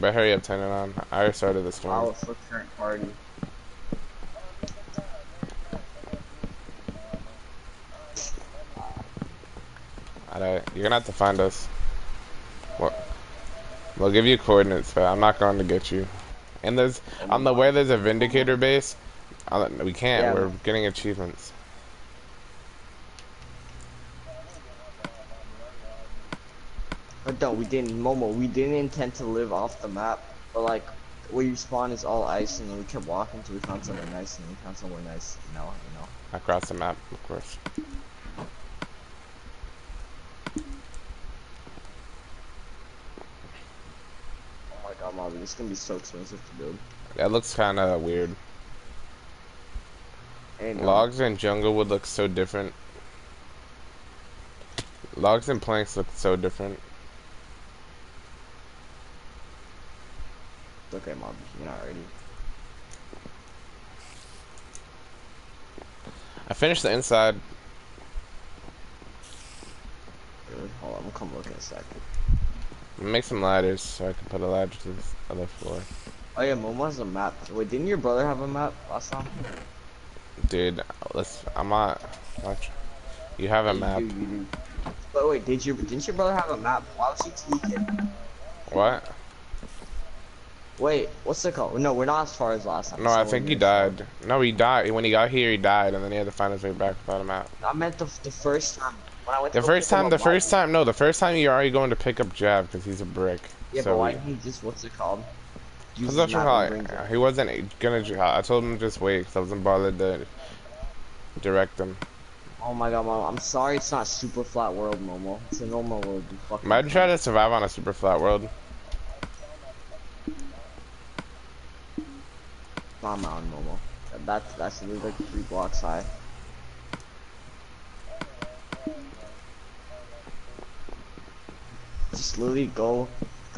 But hurry up, turn it on. I already started this one. For current party. Alright, you're gonna have to find us. What? We'll give you coordinates, but I'm not going to get you. And there's on the way there's a Vindicator base. uh, We can't. Yeah. We're getting achievements. No, we didn't, Momo, we didn't intend to live off the map, but like, where you spawn is all ice, and then we kept walking until we found somewhere nice, and we found somewhere nice, you know, you know. Across the map, of course. Oh my god, Marvin, this is gonna be so expensive to build. That looks kind of weird. Logs and jungle would look so different. Logs and planks look so different. Okay, Marvin, you're not ready. I finished the inside. Really? Hold on, I'm gonna come look in a second. Make some ladders so I can put a ladder to the other floor. Oh yeah, Momo has a map. Wait, didn't your brother have a map last time? Dude, let's. I'm not. Watch. You have a You map. do, you do. But wait, did your didn't your brother have a map? Why was he tweaking? What? Wait, what's it called? No, we're not as far as last time. No, I think he died. No, he died. When he got here, he died, and then he had to find his way back without a map. I meant the, the first time. When I went The first time, the first time, no, the first time you're already going to pick up Jav because he's a brick. Yeah, so but why he just, what's it called? Cause that's map how and bring I, it. he wasn't gonna. I told him just wait because I wasn't bothered to direct him. Oh my god, Momo. I'm sorry it's not super flat world, Momo. It's a normal world. You fucking Imagine trying to survive on a super flat world. Mountain, Momo. That- That's, that's literally like three blocks high. Just literally go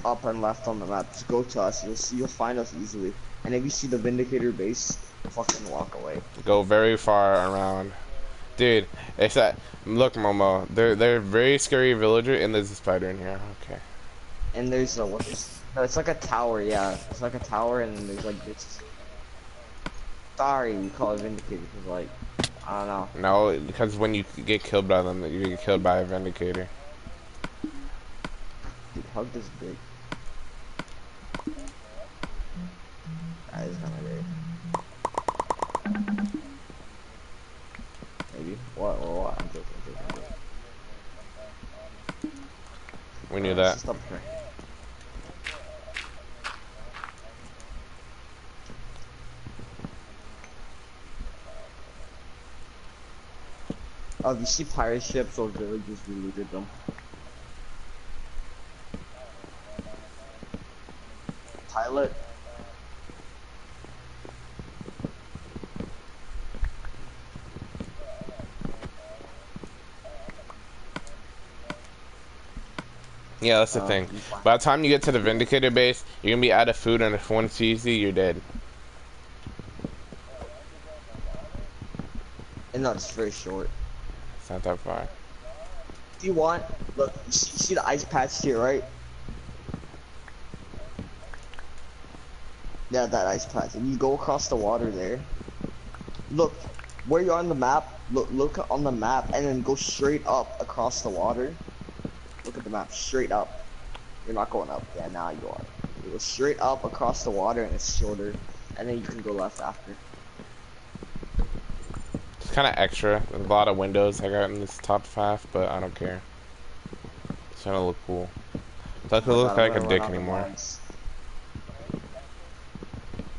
up and left on the map. Just go to us. You'll see. You'll find us easily. And if you see the Vindicator base, fucking walk away. Go very far around. Dude, it's that. Look, Momo. They're they're very scary villager, and there's a spider in here. Okay. And there's a what? No, it's like a tower. Yeah, it's like a tower, and there's like this. Sorry, we call it Vindicator because like I don't know. No, because when you get killed by them, you get killed by a vindicator. Dude, hug this big. That is kind of weird. Maybe. What? What? What? I'm joking. I'm joking. I'm joking. We knew Uh, that. Oh, you see pirate ships or villages, we looted them. Pilot. Yeah, that's the Uh, thing. By the time you get to the vindicator base, you're gonna be out of food, and if one sees you, you're dead. And that's very short. Not that far. You want, look, you see the ice patch here, right? Yeah, that ice patch. And you go across the water there. Look, where you're on the map, look, look on the map, and then go straight up across the water. Look at the map, straight up. You're not going up. Yeah, now you are. You go straight up across the water, and it's shorter. And then you can go left after. It's kind of extra. There's a lot of windows I got in this top half, but I don't care. It's trying to look cool. It doesn't look like a dick run out of anymore.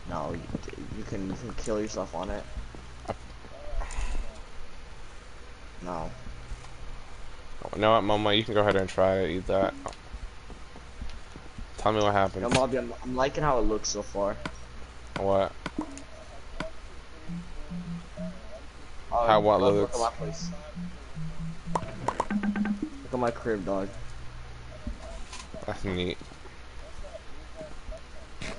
No, you, you can you can kill yourself on it. No. You know what, Momo? You can go ahead and try to eat that. Tell me what happened. No, Mobby, I'm, I'm liking how it looks so far. What? Oh, How um, what look, looks? Look at my place. Look at my crib, dog. That's neat. It.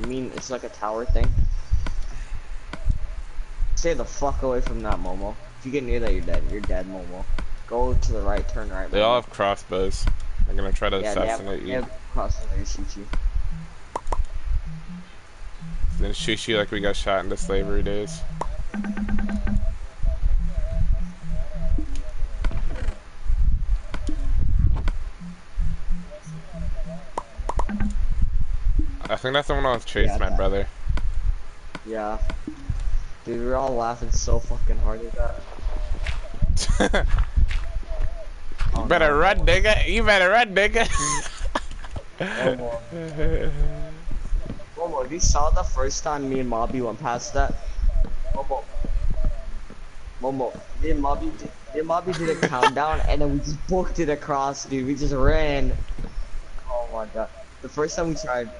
You mean it's like a tower thing? Stay the fuck away from that, Momo. If you get near that, you're dead. You're dead, Momo. Go to the right, turn right. They Momo. all have crossbows. They're gonna try to Yeah, they have, assassinate they you. have crossing to shoot you. Then shoot you like we got shot into slavery days. I think that's the one I was chasing Yeah, my that- brother. Yeah. Dude, we were all laughing so fucking hard at that. you Oh, better no. run, nigga. You better run, nigga. Oh, Momo. Momo, you saw the first time me and Mobby went past that? Momo. Momo, me and Mobby did, me and Mobby did a countdown and then we just booked it across, dude. We just ran. Oh my god. The first time we tried.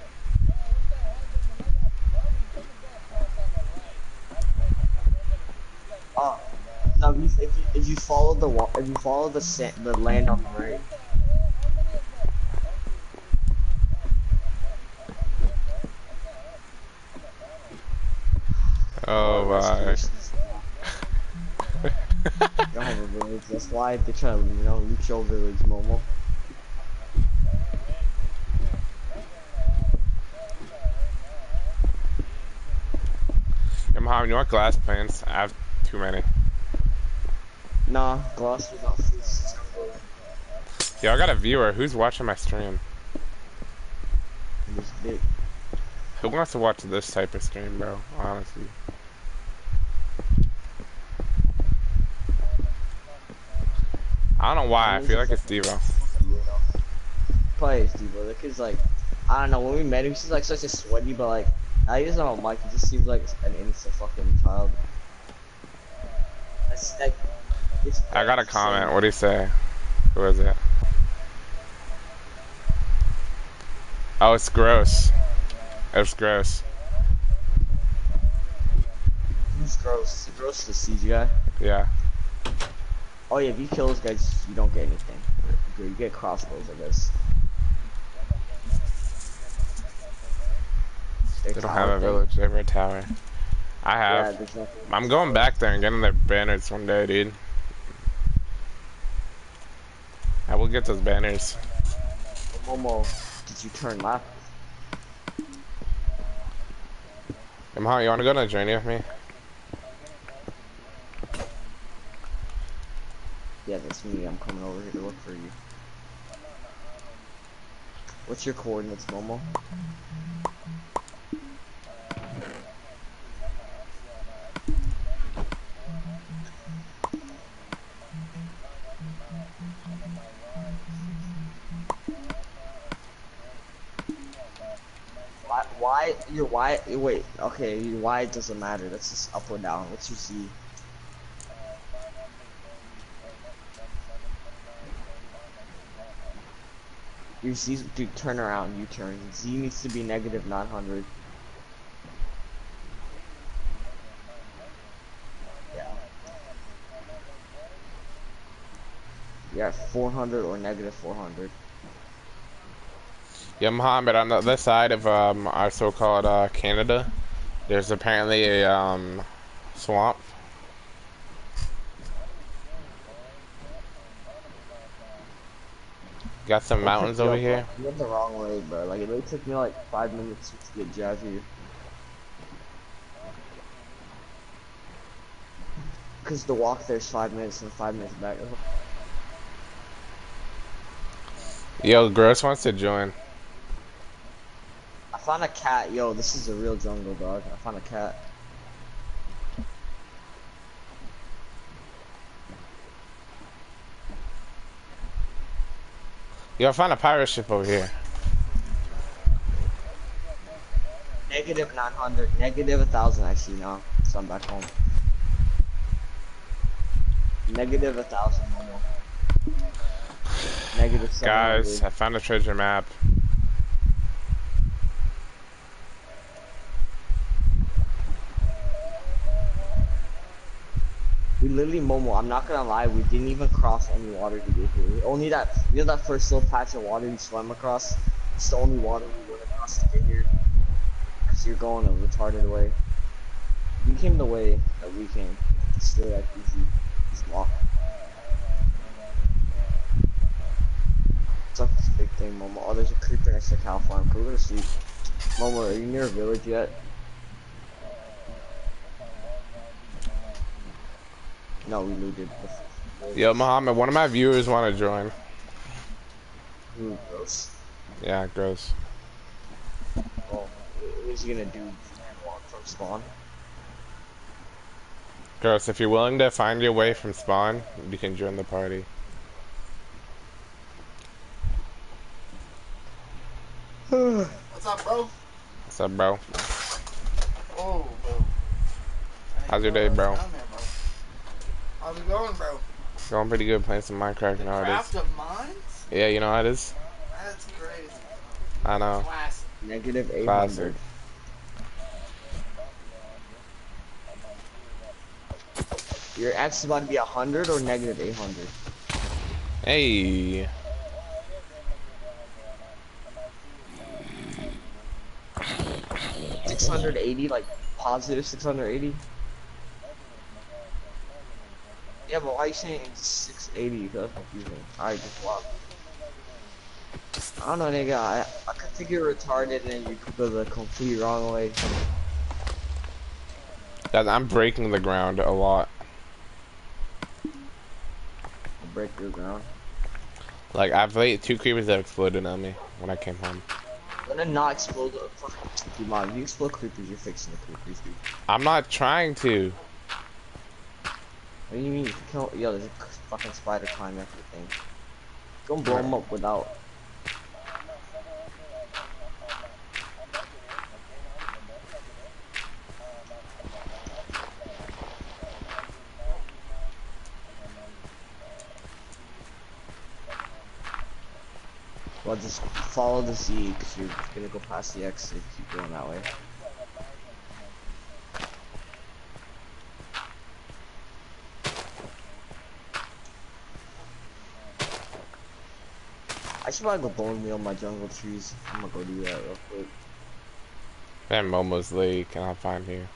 Ah, oh, no, if you, if you follow the wa- if you follow the sa- the land on the right, oh my. restorations. Y'all have a village. That's why they try to, you know, loot your village, Momo. Yeah, Mom, you want glass plants? I have too many. Nah, glass was not food. Yo, I got a viewer. Who's watching my stream? This big. Who wants to watch this type of stream, bro? Honestly. I don't know why. I feel like it's Devo. Probably is Devo. The kid's like, I don't know. When we met him, he's like such a sweaty, but like, now he doesn't have a mic. He just seems like an innocent fucking child. That's like. I got a comment. What do you say? Who is it? Oh, it's gross. It's gross. It's gross. Gross the you guy. Yeah. Oh yeah, if you kill those guys, you don't get anything. You get crossbows, I guess. They don't have a thing. village. They have a tower. I have. nothing. I'm going back there and getting their banners one day, dude. I will get those banners. Momo, did you turn left? Mom, you want to go on a journey with me? Yeah, that's me. I'm coming over here to look for you. What's your coordinates, Momo? Why, why, your Y, wait, okay, your Y doesn't matter, that's just up or down, what's your Z? Your Z, dude, turn around, U-turn. Z needs to be negative 900. Yeah. You're 400 or negative 400. Yeah, Mohammed, on the other side of um, our so-called uh, Canada, there's apparently a um, swamp. Got some mountains over here. You went the wrong way, bro. Like, it really took me like five minutes to get Jazz here. Because the walk there's five minutes and five minutes back. Yo, Gross wants to join. I found a cat. Yo, this is a real jungle, dog. I found a cat. Yo, I found a pirate ship over here. Negative 900. Negative 1,000 actually now. So I'm back home. Negative 1,000 more. Negative 700. Guys, I found a treasure map. We literally, Momo, I'm not gonna lie, we didn't even cross any water to get here. Only that, you know that first little patch of water we swam across? It's the only water we went across to get here. Cause you're going a retarded way. You came the way that we came. It's still that easy. Just walk. It's like this big thing, Momo. Oh, there's a creeper next to cow farm. Go to sleep? Momo, are you near a village yet? No, we looted. Yo, Muhammad, one of my viewers want to join. Ooh, gross. Yeah, gross. Oh, what is he gonna do? Walk from spawn? Gross, if you're willing to find your way from spawn, you can join the party. What's up, bro? What's up, bro? Oh, bro. How's your day, bro? Down there. How's it going, bro? Going pretty good playing some Minecraft, you The know how it craft is. of mines? Yeah, you know how it is? That's crazy. I know. Classic. Negative Classic. 800. Your X is about to be 100 or negative 800? Hey. Six hundred eighty, like positive six hundred eighty. Yeah, but why are you saying six eighty? That's confusing. Alright, just walk. I don't know, nigga. I I could think you're retarded and you could go the complete wrong way. Guys, I'm breaking the ground a lot. Break your ground. Like, I've laid two creepers that exploded on me when I came home. Gonna not explode fucking. Dude, mom, if you explode creepers, you're fixing the creepers, dude. I'm not trying to. What do you mean? You can kill, yo, there's a fucking spider climbing after the thing. And blow him up without. Well, just follow the Z, because you're gonna go past the X if you keep going that way. Should probably go bone meal my jungle trees. I'm gonna go do that real quick. Man, Momo's Lake, and I'll find you.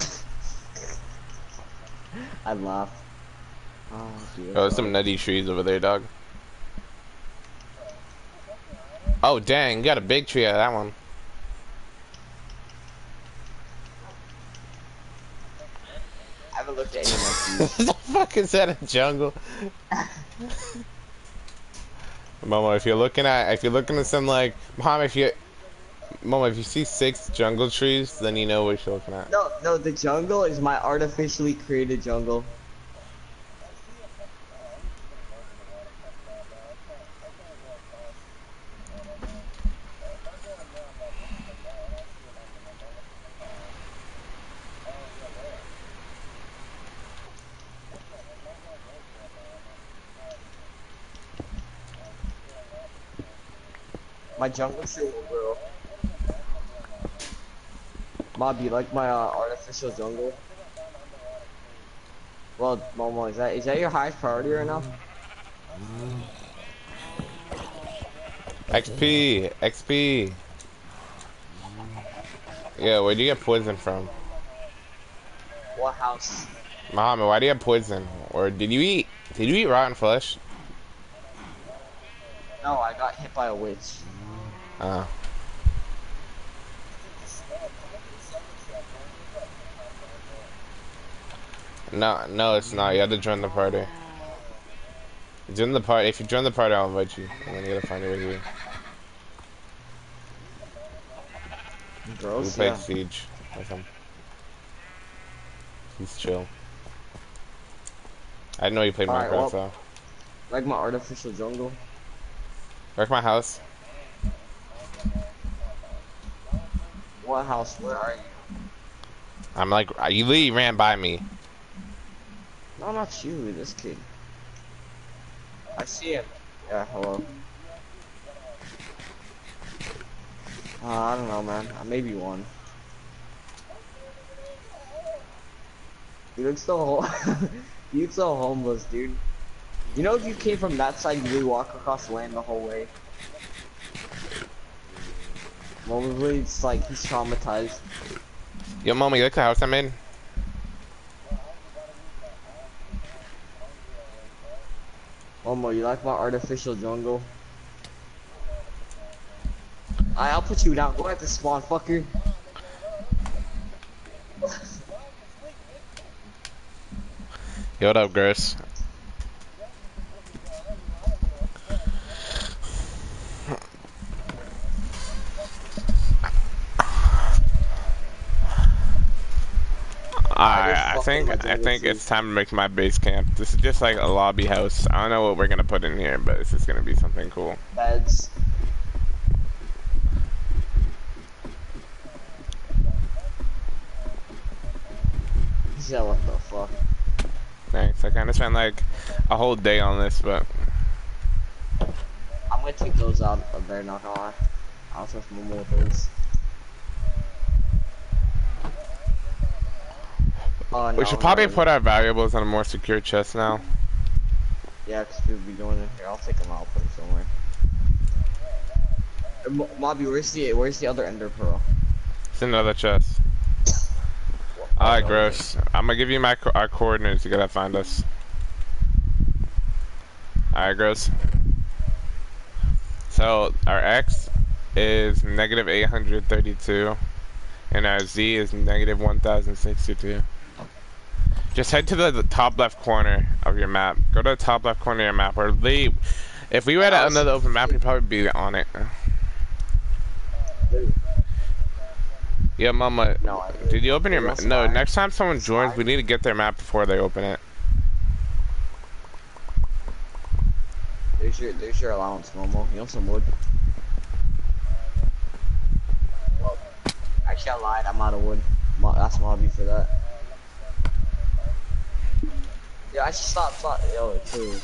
I laugh. Oh, dude. Oh, there's some nutty trees over there, dog. Oh, dang, you got a big tree out of that one. I haven't looked at any of my trees. the fuck is that a jungle? Momo, if you're looking at if you're looking at some like Muhammad, if you Momo, if you see six jungle trees, then you know what you're looking at. No, no, the jungle is my artificially created jungle. Jungle tree bro. grow. Mob, you like my uh, artificial jungle? Well, Momo, is that is that your highest priority right now? XP, XP. Yeah, where'd you get poison from? What house? Muhammad, why do you have poison? Or did you eat? Did you eat rotten flesh? No, I got hit by a witch. Oh. No, no, it's not. You have to join the party. Join the party. If you join the party, I'll invite you. And then you gotta find way here. We Gross. played Yeah. Siege with him. He's chill. I didn't know you played Alright, Minecraft well- though. Like my artificial jungle. Where's my house? What house? Where are you? I'm like, you literally ran by me. No, not you. This kid. I see him. Yeah. Hello. Uh, I don't know, man. Uh, maybe one. You look so you look so homeless, dude. You know, if you came from that side, you would walk across the land the whole way. Probably it's like, he's traumatized. Yo, mommy, look at the house I'm in. Momo, you like my artificial jungle? I'll put you down. Go at the spawn, fucker. Yo, what up, Gross? Alright, I think I think it's time to make my base camp. This is just like a lobby house. I don't know what we're gonna put in here, but this is gonna be something cool. Beds. Yeah, what the fuck? Thanks. I kind of spent like a whole day on this, but I'm gonna take those out of there, not gonna lie. I'll have more of those. Oh, no, we should probably put our valuables in a more secure chest now. Yeah, because we'll be going in here. I'll take them out, put them somewhere. Mo- Mobby, where's the where's the other Ender Pearl? It's in another chest. Alright, gross. I'm gonna give you my co our coordinates. You gotta find us. Alright, gross. So our X is negative 832, and our Z is negative 1062. Just head to the, the top left corner of your map. Go to the top left corner of your map, or leave. If we were at another open map, you'd probably be on it. Yeah, Mama. No, Did you open your map? No, next time someone joins, we need to get their map before they open it. There's your there's your allowance, Momo. You want some wood? Well, actually, I lied. I'm out of wood. That's Mobby for that. Yeah, I should stop. Stop. Yo, too.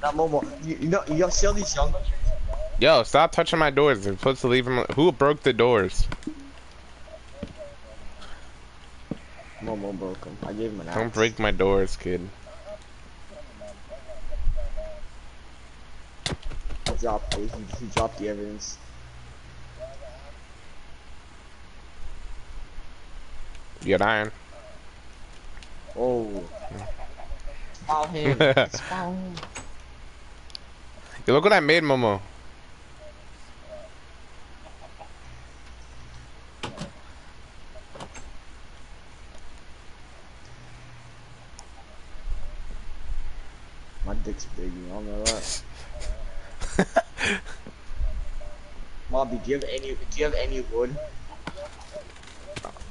That Momo. You, you know you see all these young Yo, stop touching my doors. They're supposed to leave them. Who broke the doors? Momo broke them. I gave him an axe. Don't break my doors, kid. He dropped it. He, he dropped the evidence. You got iron. Oh. Spawn him. Spawn him. Yo, look what I made, Momo. My dick's big, you all know that. Mobby, do you have any? Do you have any wood?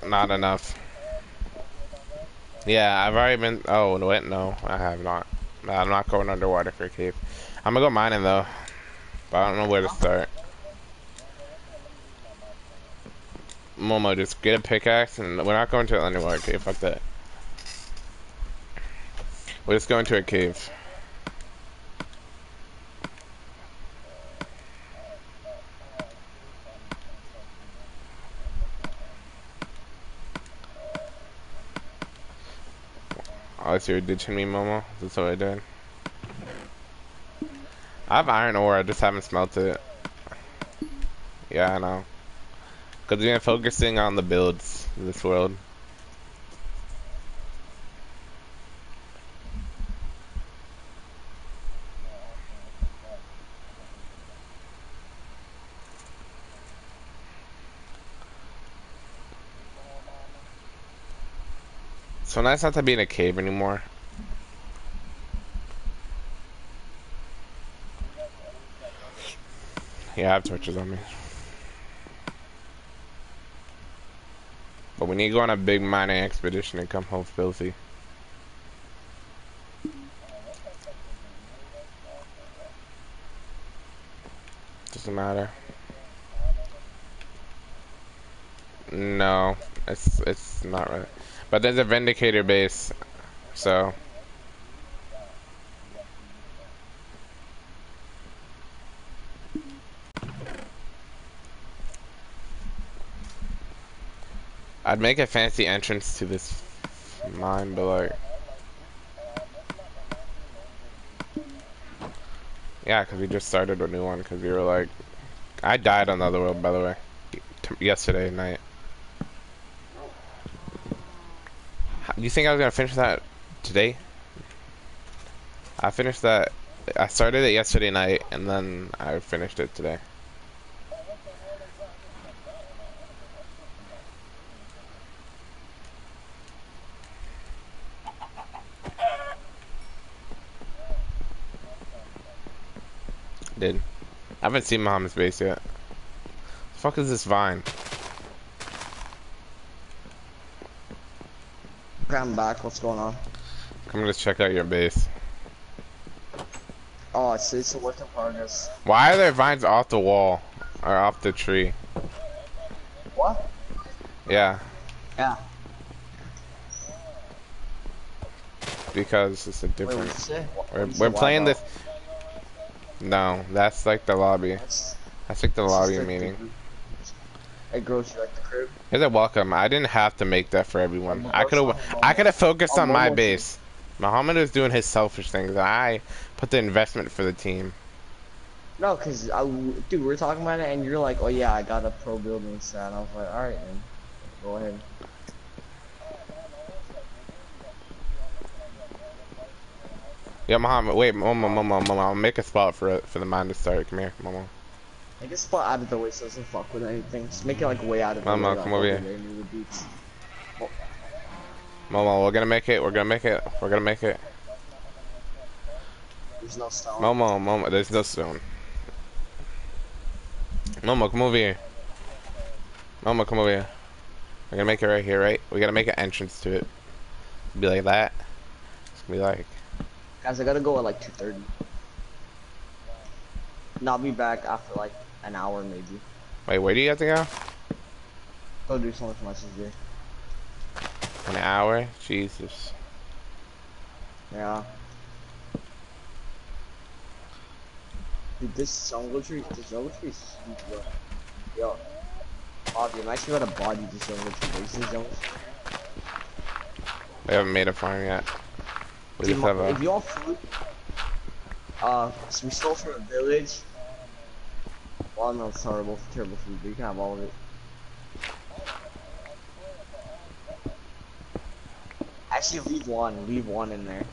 Not enough. Yeah, I've already been. Oh, wait, no, I have not. I'm not going underwater for a cave. I'm gonna go mining though, but I don't know where to start. Momo, just get a pickaxe, and we're not going to an underwater cave. Fuck that. We're just going to a cave. Oh, you're ditching me, Momo? That's what I did. I have iron ore, I just haven't smelted it. Yeah, I know. Because we've been focusing on the builds in this world. So nice not to be in a cave anymore. Yeah, I have torches on me. But we need to go on a big mining expedition and come home filthy. Doesn't matter. No, it's it's not right. But there's a Vindicator base, so. I'd make a fancy entrance to this mine, but like. Yeah, because we just started a new one because we were like. I died on the other world, by the way. Yesterday night. You think I was gonna finish that today? I finished that. I started it yesterday night, and then I finished it today. Did. I haven't seen Muhammad's base yet. The fuck is this vine? I'm back. What's going on? Come to check out your base. Oh, it's, it's a work in progress. Why are there vines off the wall? Or off the tree? What? Yeah, Yeah. because it's a different... you We're, what'd you say? we're playing this... No, that's like the lobby. That's- That's like the lobby meeting. Gross, you like the crib? Here's a welcome. I didn't have to make that for everyone. I could have. I could have focused on my base. Muhammad is doing his selfish things. I put the investment for the team. No, cause I, dude, we were talking about it, and you're like, oh yeah, I got a pro building set. I was like, all right, man, go ahead. Yeah, Muhammad. Wait, Momo, Momo, Momo. I'll make a spot for for the mine to start. Come here, Momo. Make guess spot out of the way so it doesn't fuck with anything. Just make it like way out of the Mama, way. come like, over here. there near the beach. Momo, we're gonna make it. We're gonna make it. We're gonna make it. There's no stone. Momo, Momo. There's no stone. Momo, come over here. Momo, come over here. We're gonna make it right here, right? We gotta make an entrance to it. Be like that. It's gonna be like. Guys, I gotta go at like 2:30. And I'll be back after like an hour maybe. Wait, where do you have to go? Go do something for my sister. An hour? Jesus. Yeah. Dude, this jungle tree, this jungle tree is huge, bro. Yo. Bobby, I'm actually gonna body this jungle tree. This is jungle tree. We haven't made a farm yet. We Dude, just have a. if you all food, uh, so we stole from a village. Well, no, it's terrible, terrible food, but you can have all of it. Actually, leave one, leave one in there.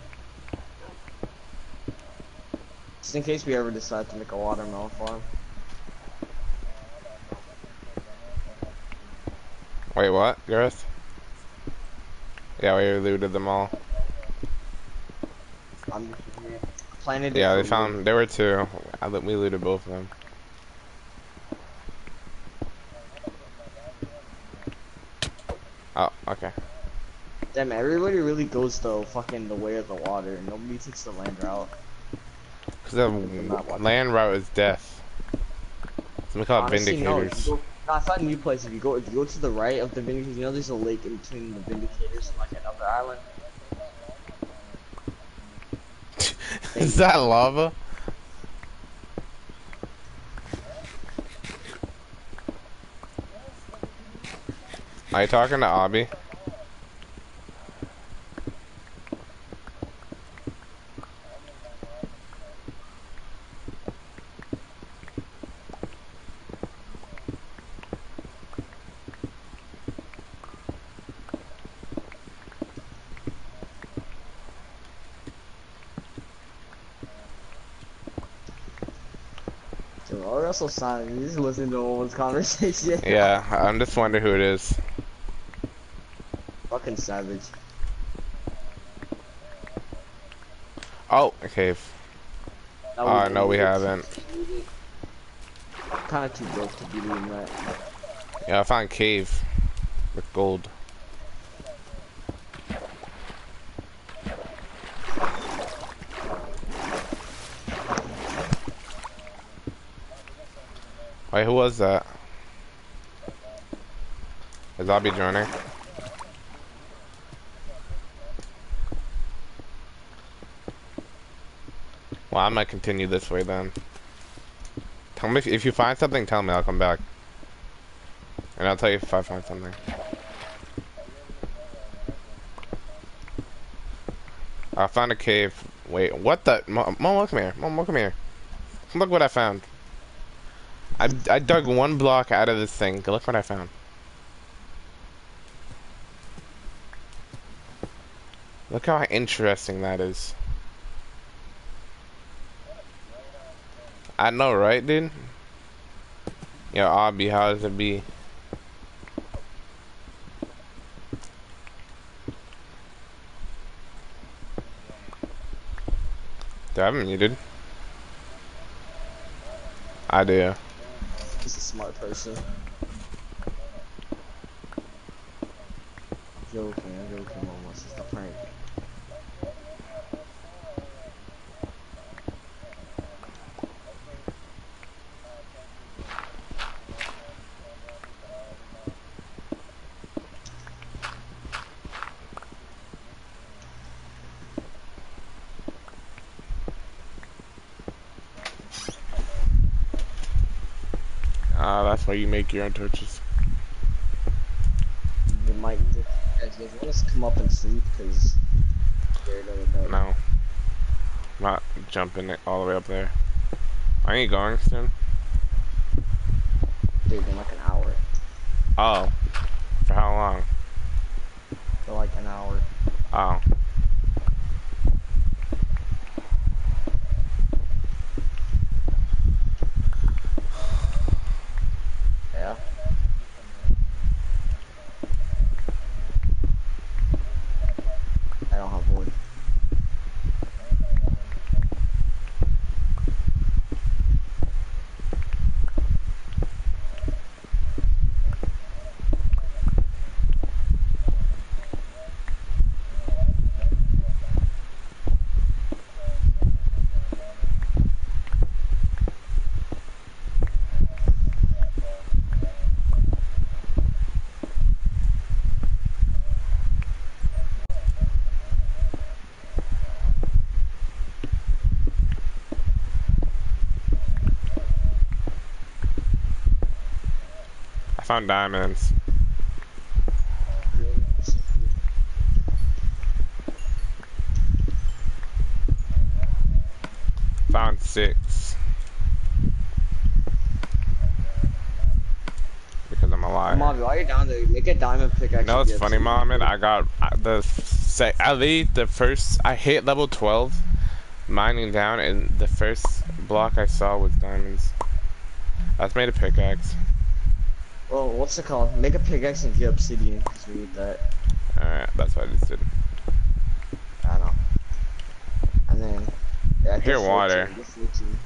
Just in case we ever decide to make a watermelon farm. Wait, what, Gareth? Yeah, we looted them all. I'm planted. Yeah, they found. There were two. I, we looted both of them. Oh, okay. Damn, everybody really goes the fucking the way of the water, nobody takes the land route. Because the land route is death. So we call it Honestly, no, vindicators. you go- no, I found a new place. If you go, if you go to the right of the Vindicators, you know there's a lake in between the Vindicators and like another island. is that lava? Are you talking to Abby? Why are you just listen to one's conversation. Yeah, I'm just wondering who it is. Fucking savage. Oh, a cave. Oh, no, we haven't. Kind of too broke to be doing that. Yeah, I found cave with gold. Wait, who was that? Is Abby joining? Well, I might continue this way then. Tell me if, if you find something. Tell me. I'll come back, and I'll tell you if I find something. I found a cave. Wait, what the? Mom, come here. Mom, come here. Look what I found. I, I dug one block out of this thing. Look what I found. Look how interesting that is. I know, right, dude? Obby, how does it be? Do I have him muted? I do. He's a smart person. I'm joking, I'm joking almost. It's a prank. Ah, that's why you make your own torches. You might. Guys, you want us to come up and sleep? Gonna No. I'm not jumping it all the way up there. Are you going soon? Dude, in like an hour. Oh. For how long? For like an hour. Oh. Yeah. I don't have wood. I found diamonds. Found six. Because I'm alive. Mom, while you're down there, make a diamond pickaxe. No, it's funny, Mom, and I got uh, the at least the first. I hit level 12, mining down, and the first block I saw was diamonds. That's made a pickaxe. What's it called? Make a pickaxe and get obsidian, because we need that. Alright, that's what I just did. I don't know. And then. Yeah, Hear get 14, water. Get 14.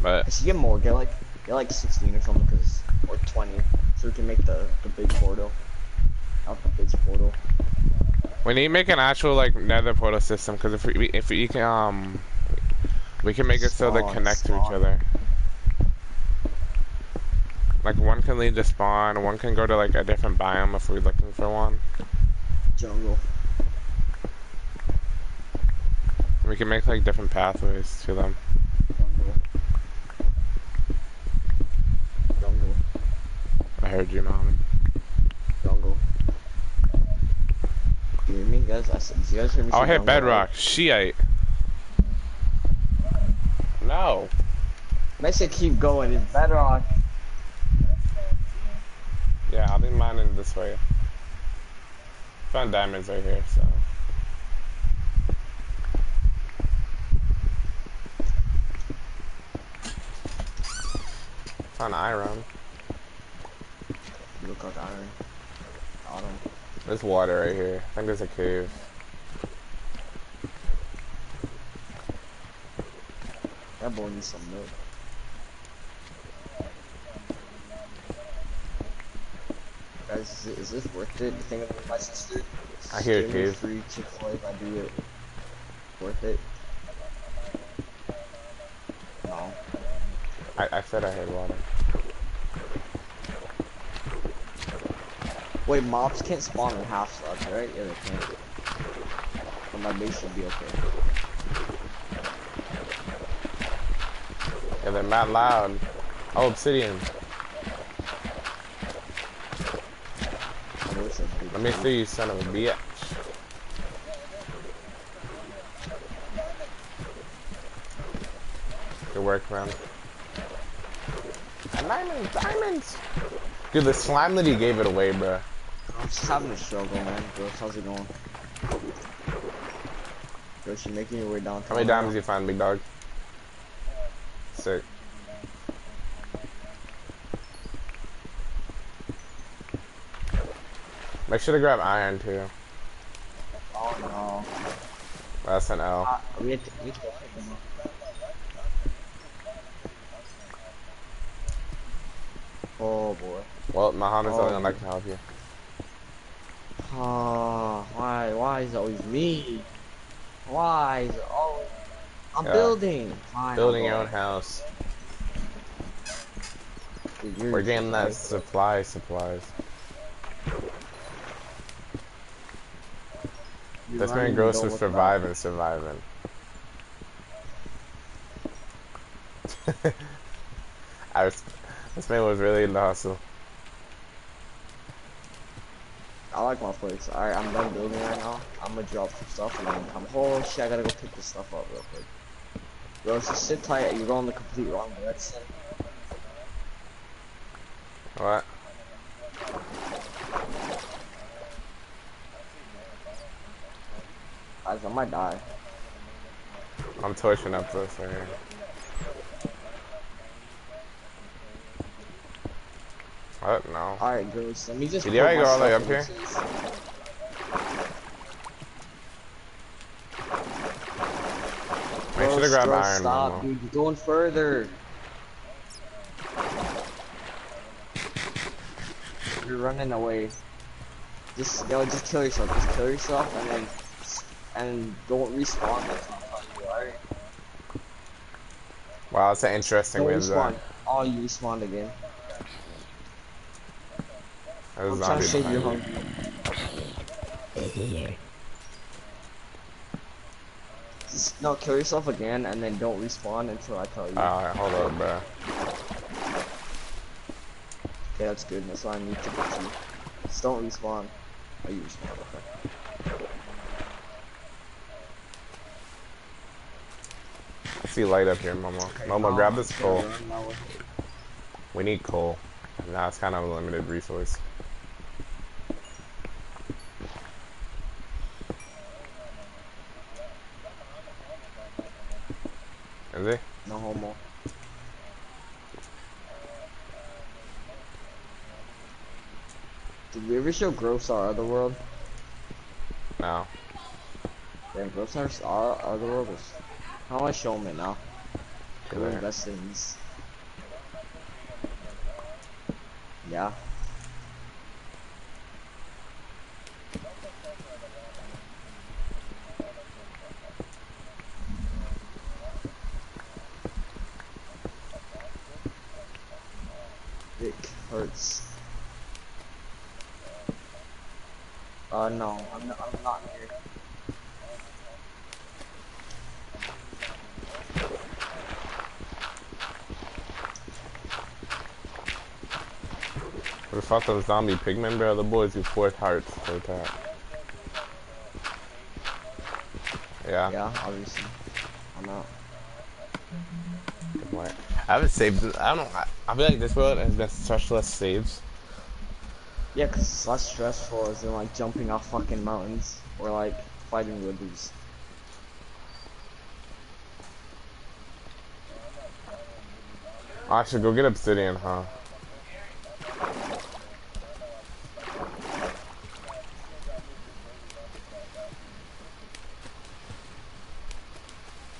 But Actually, get more. Get like, get like 16 or something, cause or 20, so we can make the the big portal. Out the big portal. we need to make an actual like nether portal system because if we if we can um we can make it so they connect to each other. Like one can lead to spawn, one can go to like a different biome if we're looking for one. Jungle. We can make like different pathways to them. Jungle. Jungle. I heard you, Mohammed. Jungle. You hear me, guys? I said, you guys hear me? Oh, I hit bedrock. Shiite. No. I said keep going. It's bedrock. Yeah, I'll be mining this way. Found diamonds right here, so. Found iron. Look like iron. Autumn. There's water right here. I think there's a cave. That boy needs some milk. Guys, is, it, is this worth it? The thing with my sister? I hear it, Cave. Free Chick-fil-A if I do it. Worth it? No. I, I said I had water. Wait, mobs can't spawn in half slots, right? Yeah, they can. But my base should be okay. Yeah, they're mad loud. Oh, obsidian. I know it's a big Let me see you, son of a bitch. Good work, man. Diamonds, diamonds! Dude, the slime that he gave it away, bro. I'm just having a struggle, man. Bro, how's it going? Bro, you making your way down. How many diamonds you find, big dog? Sick. Make sure to grab iron too. Oh no. That's an L. Uh, we have to, we have to pick them up. Oh boy. Well, Muhammad's the only Oh. one that can help you. Oh, why? Why is it always me? Why is it always? I'm Yeah. building. Fine, Building your own house. Dude, We're getting that supply supplies. This man don't to survive and surviving. I was, this man was really in the hustle. I like my place. Alright, I'm done building right now. I'm gonna drop some stuff and then come. Holy shit, I gotta go pick this stuff up real quick. Bro, just sit tight. You're going the complete wrong direction. What? Guys, I might die. I'm torching up this right here. What? No. Alright, girls, let me just. Did you already go all the way up here? Make sure to grab bro, iron. Stop, dude. You're going further. You're running away. Just, yo, just kill yourself. Just kill yourself, and then, and don't respawn. That's what I'm you, alright? Wow, that's an interesting Don't way to respawn. Oh, you respawned again. There's I'm trying to save you behind hungry. Just, no, kill yourself again, and then don't respawn until I tell you. Alright, hold on, bro. Okay, that's good. That's why I need to get you. Just don't respawn. Oh, you respawn. Okay. See light up here, Momo. Momo, Oh, grab this coal. We need coal. Now it's kind of a limited resource. Is it? No homo. Did we ever show Gross our other world? No. Damn, Gross our, other world is. I show him it now? Go We're there. invested in. Yeah. It hurts. Uh, no, I'm not, I'm not here. We fought those zombie pigmen, bro. The boys do fourth hearts that. Yeah. Yeah, obviously. I'm out. good point. I haven't saved. I don't. I, I feel like this world has been such less saves. Yeah, because it's less stressful as in like jumping off fucking mountains or like fighting withers. I should go get obsidian, huh?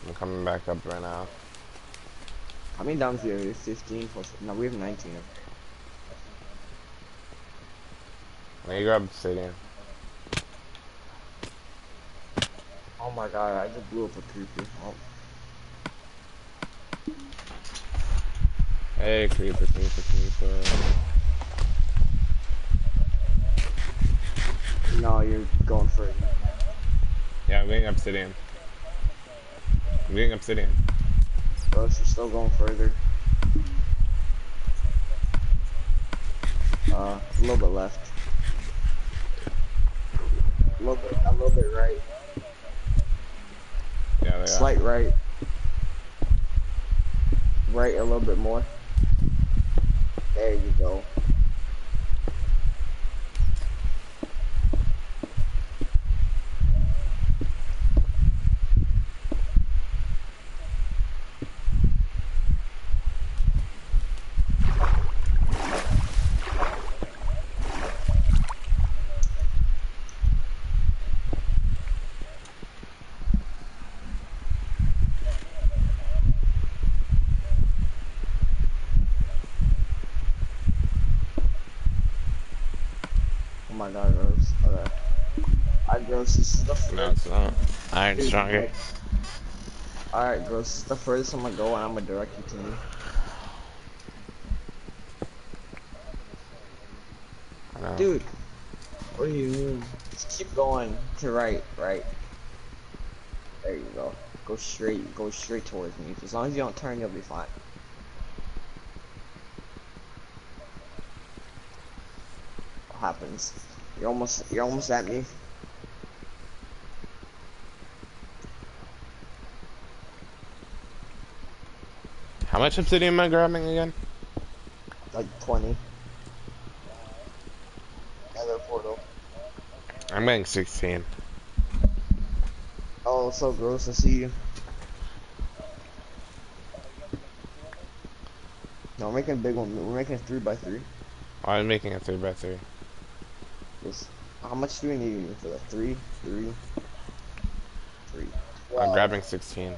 I'm coming back up right now. How many downs do you have? You have 15 plus. No, we have 19 of Let me grab obsidian. Oh my god, I just blew up a creeper. Oh, Hey, creeper, creeper, creeper. no, you're going for it. Yeah, I'm getting obsidian. I'm getting obsidian. Bro, you're still going further. Uh, a little bit left. A little bit, a little bit right. Yeah, they are. Slight right. Right a little bit more. There you go. my god, Rose. Okay. Alright, Gross, this is the first. No, it's not. Iron Dude, stronger. Alright, Gross, this is the furthest I'm gonna go, and I'm gonna direct you to me. Dude, what do you mean? Just keep going to right, right. There you go. Go straight, go straight towards me. As long as you don't turn, you'll be fine. What happens? You're almost, you're almost at me. How much obsidian am I grabbing again? Like 20. Another portal. I'm getting 16. Oh, so gross. I see you. No, we're making a big one. We're making a three by three. Oh, I'm making a 3 by 3 Just, how much do we need for that? Three, three, three. I'm grabbing 16.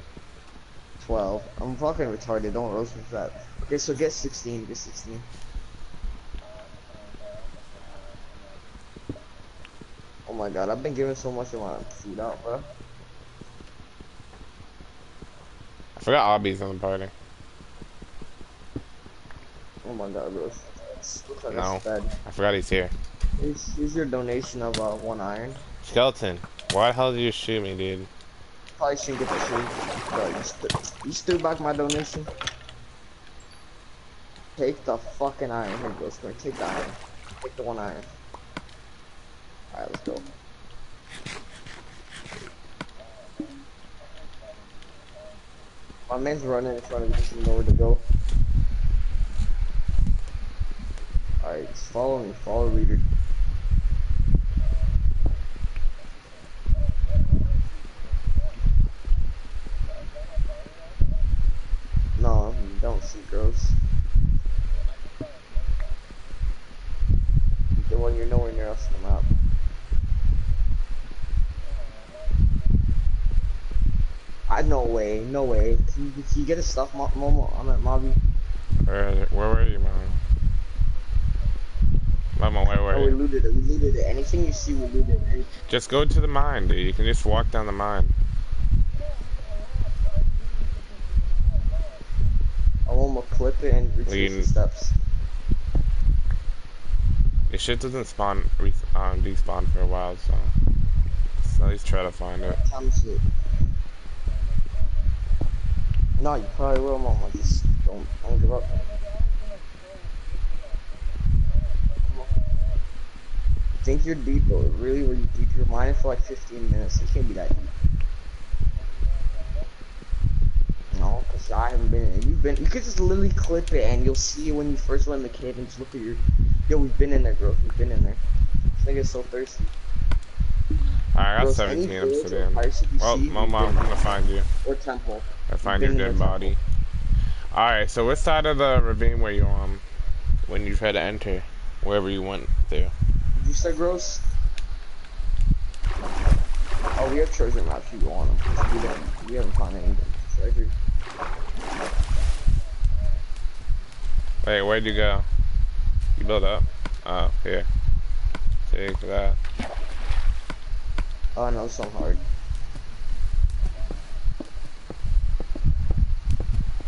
12. I'm fucking retarded. Don't roast me for that. Okay, so get 16. Get 16. Oh my god, I've been giving so much of my food out, bro. I forgot Obby's in the party. Oh my god, bro. Like No. I forgot he's here. Here's, here's your donation of uh, one iron. Skeleton, why the hell did you shoot me, dude? Probably shouldn't get the tree. Bro, you, st you back my donation? Take the fucking iron. Here. Go take the iron. Take the one iron. Alright, let's go. My man's running in front of me, doesn't know where to go. Alright, follow me. Follow leader. No, you don't see gross. The one you're nowhere near us on the map. I no way, no way. Can you, get a stuff, Mo- Momo? I'm at Mobby. Where, where were you, Mama? Mama, where were Oh, we you? looted it. We looted it. Anything you see, we looted it. Just go to the mine, dude. You can just walk down the mine. I want to clip it and retrace the steps. Your shit doesn't spawn, um, despawn for a while, so. So at least try to find it. No, you probably will, Mom. I Just don't, don't give up. Think you're deep, but really, were you deep? You're mining for like 15 minutes. It can't be that deep. No, cause I haven't been. in. You've been. You could just literally clip it, and you'll see it when you first went in the cave, and just look at your. Yo, we've been in there, bro. We've been in there. This nigga's so thirsty. Alright, I got Bros, 17 fields or obsidian. Well, we've I'm gonna find you. Or temple. I find your dead body. Alright, so which side of the ravine were you on when you tried to enter? Wherever you went through. Did you say gross? Oh, we have treasure maps. You go on them. We, don't, we haven't found any treasure. Wait, where'd you go? You built up? Oh, here. Take that. Oh no, it's so hard.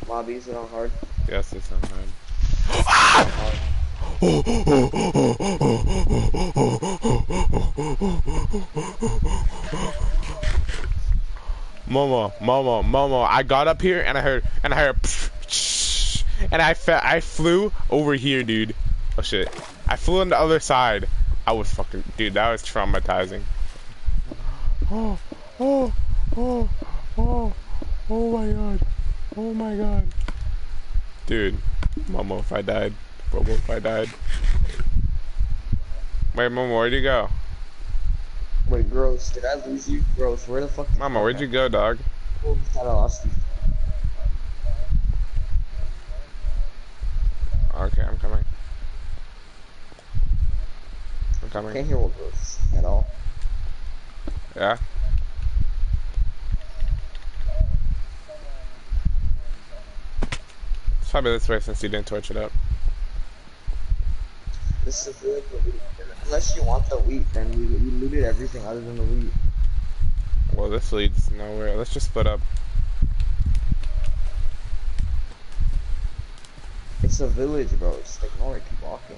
Mobbies are not hard. Yes, it's not hard. Momo, Momo, Momo. I got up here and I heard, and I heard, and I fe I flew over here, dude. Oh shit! I flew on the other side. I was fucking, dude. That was traumatizing. Oh, oh, oh, oh, oh my god, oh my god, dude. Momo, if I died, Bobo, if I died. Wait, Momo, where'd you go? Wait, gross. Did I lose you? Gross. Where the fuck? did Mama, where'd you go, dog? Oh, I lost you. Okay, I'm coming. I'm coming. Can't hear what gross at all. Yeah? Probably this way since you didn't torch it up. This is really the wheat. Unless you want the wheat, then we, we looted everything other than the wheat. Well, this leads nowhere. Let's just split up. It's a village, bro. Just ignore it. Keep walking.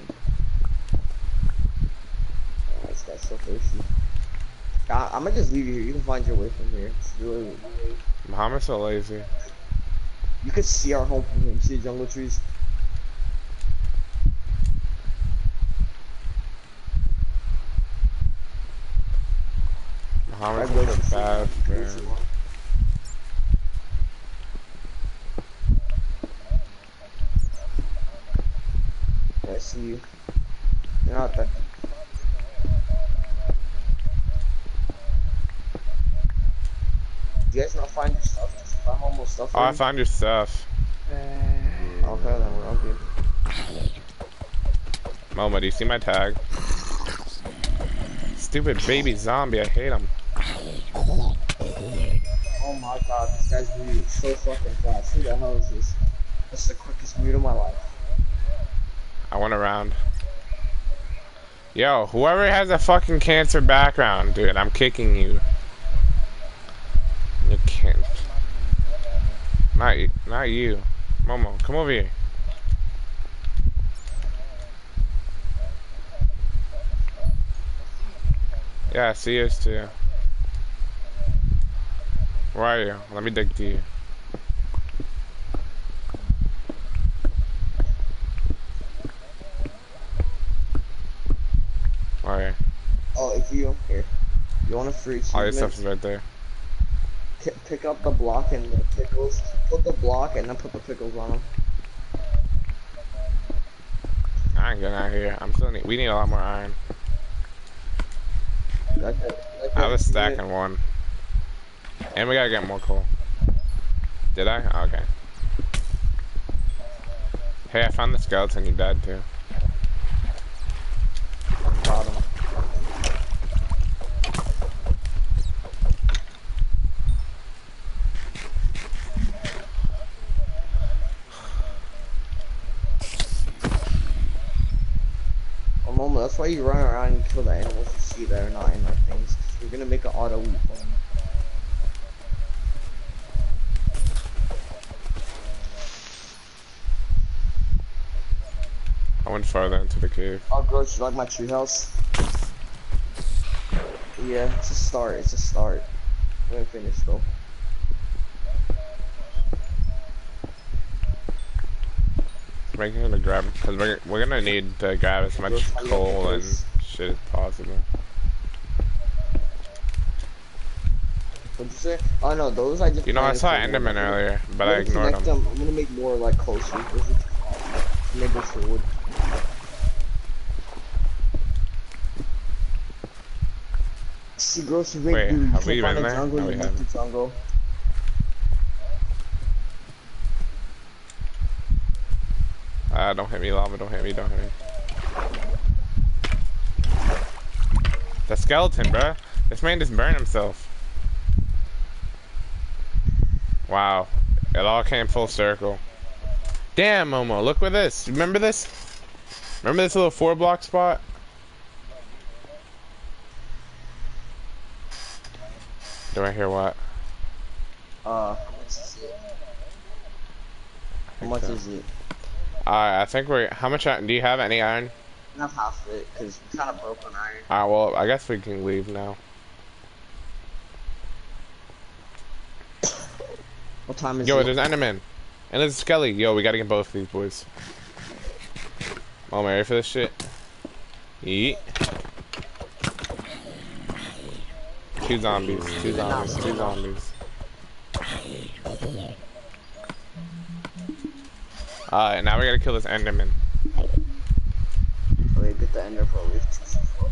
Oh, this guy's so thirsty. I, I'm gonna just leave you here. You can find your way from here. It's really, really. Muhammad's so lazy. You could see our home from here. You see the jungle trees? Go so fast, it. man. Yeah, I see you. You're not that. Do you guys not find your stuff? Just find almost stuff. Oh, I found your stuff. Eh. Okay, then we're okay. Momo, do you see my tag? Stupid baby zombie, I hate him. Oh my god, this guy's moving so fucking fast. Who the hell is this? That's the quickest mute of my life. I went around. Yo, whoever has a fucking cancer background, dude, I'm kicking you. You can't. Not, not you. Momo, come over here. Yeah, I see us too. Where are you? Let me dig to you. Where are you? Oh, if you here, you want a free All your achievement? stuff is right there. Pick up the block and the pickles. Put the block and then put the pickles on them. I ain't getting out here. I'm still need. We need a lot more iron. That, that, that I was stacking one. And we gotta get more coal. Did I? Okay. Hey, I found the skeleton. You died too. Bottom. Oh, Momo, that's why you run around and kill the animals you see that are not in our things. You're gonna make an auto farm. I went farther into the cave. Oh, gross, you like my treehouse? Yeah, it's a start, it's a start. I'm gonna finish though. Make sure to grab, cause we're we're gonna need to grab as much coal and shit as possible. What'd you say? Oh no, those I just. You know, I saw. Enderman earlier, but gonna ignored him. them. I'm gonna make more like are too far. Maybe for wood. See, gross, wait, Wait, dude, have we been there? No, we haven't. jungle. Ah, don't hit me, lava. Don't hit me. Don't hit me. The skeleton, bruh. This man just burned himself. Wow. It all came full circle. Damn, Momo. Look with this. Remember this? Remember this little four block spot? Do I hear what? Uh, how much is it? Is it? Uh, I think we're. How much iron? Do you have any iron? Have half of it, because we kind of broke on iron. Alright, well, I guess we can leave now. What time is Yo, it? Yo, there's Enderman. And there's Skelly. Yo, we gotta get both of these boys. I'm ready for this shit. Yeet. Two zombies, two zombies, two zombies. Alright, now we gotta kill this Enderman. Yeah, get the ender pearl. We have two C4.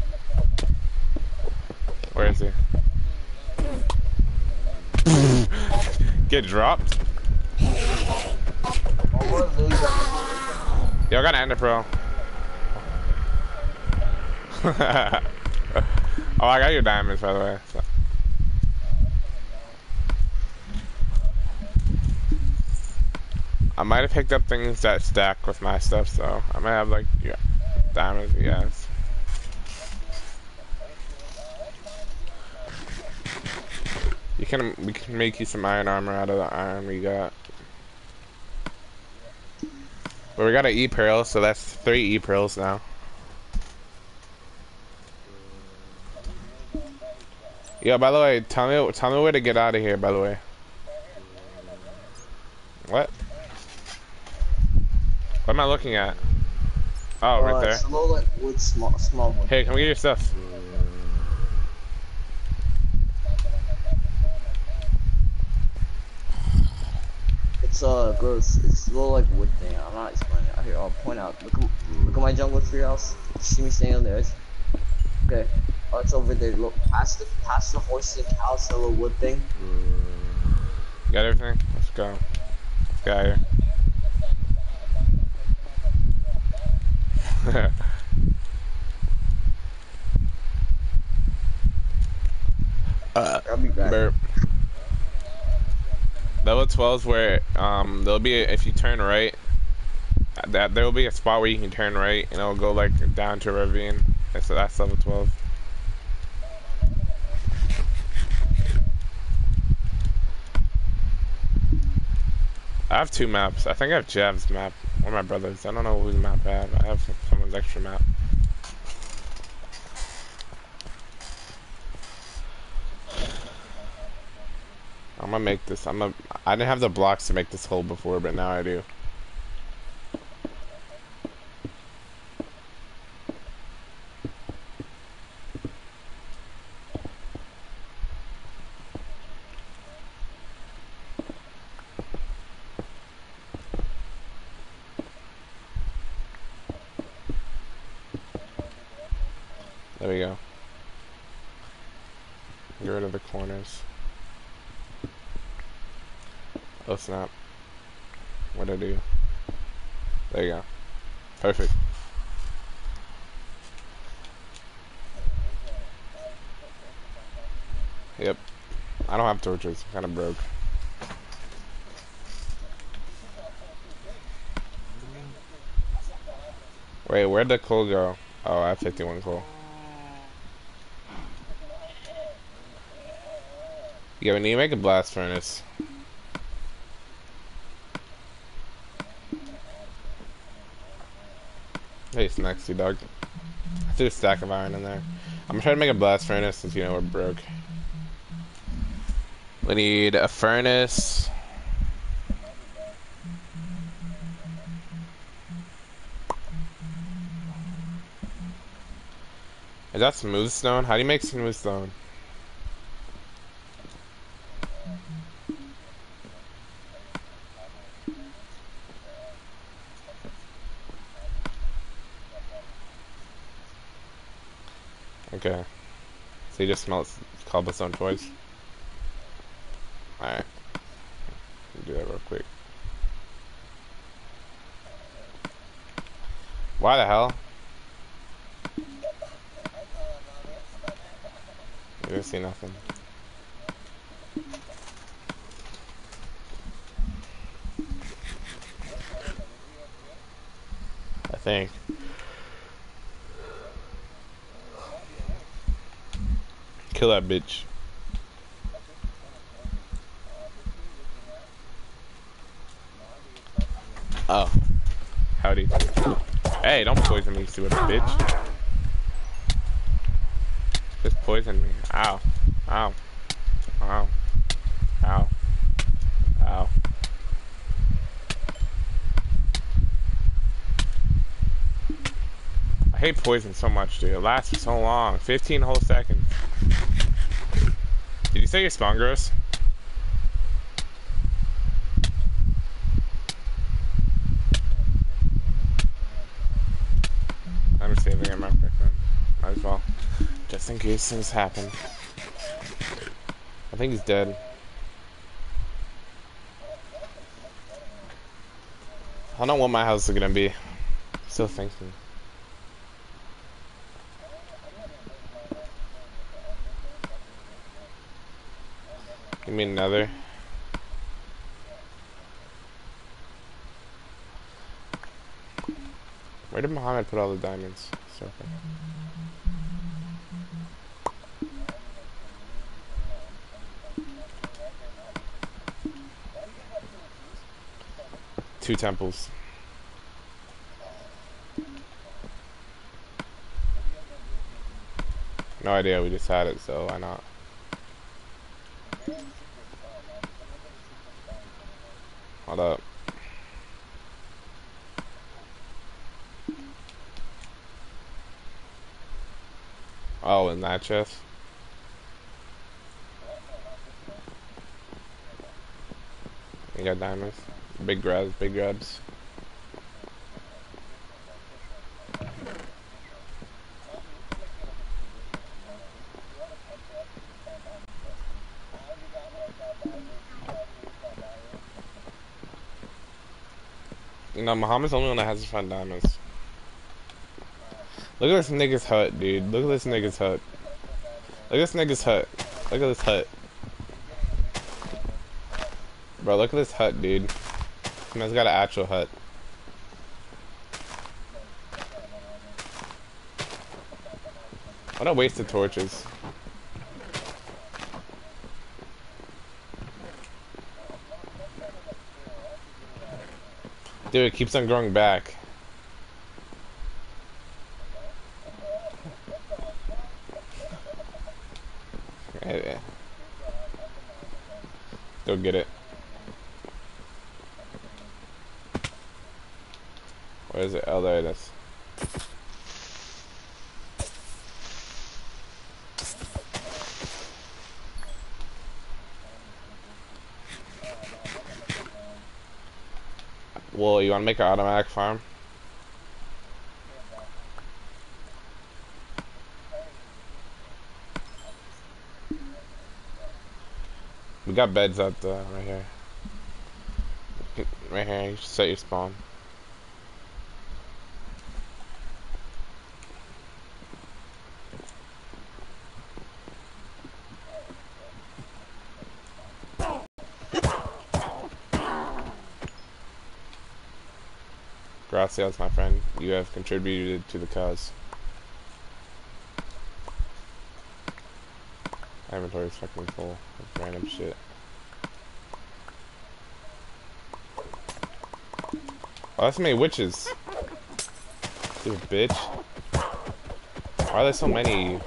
Where is he? Get dropped? What are those? Yo, I got an Ender Pearl. oh, I got your diamonds, by the way. So. I might have picked up things that stack with my stuff, so I might have like, yeah. Diamonds, yes. You can we can make you some iron armor out of the iron we got. But we got an E pearl, so that's three E pearls now. Yo, by the way, tell me tell me where to get out of here. By the way. What? What am I looking at? Oh, right Uh, there. It's a little like wood, small, small one. Hey, come get your stuff. It's uh gross. It's a little like wood thing. I'm not explaining it. Here, I'll point out. Look, at, look at my jungle treehouse. See me standing on the edge. Okay. Oh, it's over there. Look, past the past the horse and cows, the little wood thing. You got everything? Let's go. Let's get out here. uh, I'll be back. burp. Level 12 is where um there'll be a, if you turn right that there will be a spot where you can turn right and it'll go like down to a ravine. So that's level 12. I have two maps. I think I have Jav's map. Of my brothers. I don't know whose map I have. I have someone's extra map. I'm gonna make this. I'm gonna. I didn't have the blocks to make this hole before, but now I do. There we go. Get rid of the corners. Oh snap. What'd I do? There you go. Perfect. Yep. I don't have torches. i Kind of broke. Wait, where'd the coal go? Oh, I have 51 coal. Yeah, we need to make a blast furnace. Hey, Snacksy dog. I threw a stack of iron in there. I'm gonna try to make a blast furnace since you know we're broke. We need a furnace. Is that smooth stone? How do you make smooth stone? Okay. So he just smells cobblestone twice. Alright. Do that real quick. Why the hell? You didn't see nothing. I think. Kill that bitch. Oh. Howdy. Hey, don't poison me, stupid bitch. Just poison me. Ow. Ow. Ow. Ow. Ow. I hate poison so much, dude. It lasts so long. 15 whole seconds. Did you say you spawn gross? I'm saving then. Might as well. Just in case things happen. I think he's dead. I don't know what my house is gonna be. Still thinking. Give me another. Where did Muhammad put all the diamonds? So, Two temples. No idea, we just had it, so why not? Hold up. In chest? You got diamonds? Big grabs, big grabs. Know, Muhammad's the only one that has to find diamonds. Look at this nigga's hut, dude. Look at this nigga's hut. Look at this nigga's hut. Look at this hut. Bro, look at this hut, dude. Man's got an actual hut. What a waste of torches. Dude, it keeps on growing back. Eh, Go get it. Where is it? Oh, there it is. Well, you want to make an automatic farm? We got beds out there, right here. Right here, you set your spawn. Gracias, my friend. You have contributed to the cause. Inventory is fucking full of random shit. Oh, that's many witches. Dude, bitch. Why are there so many?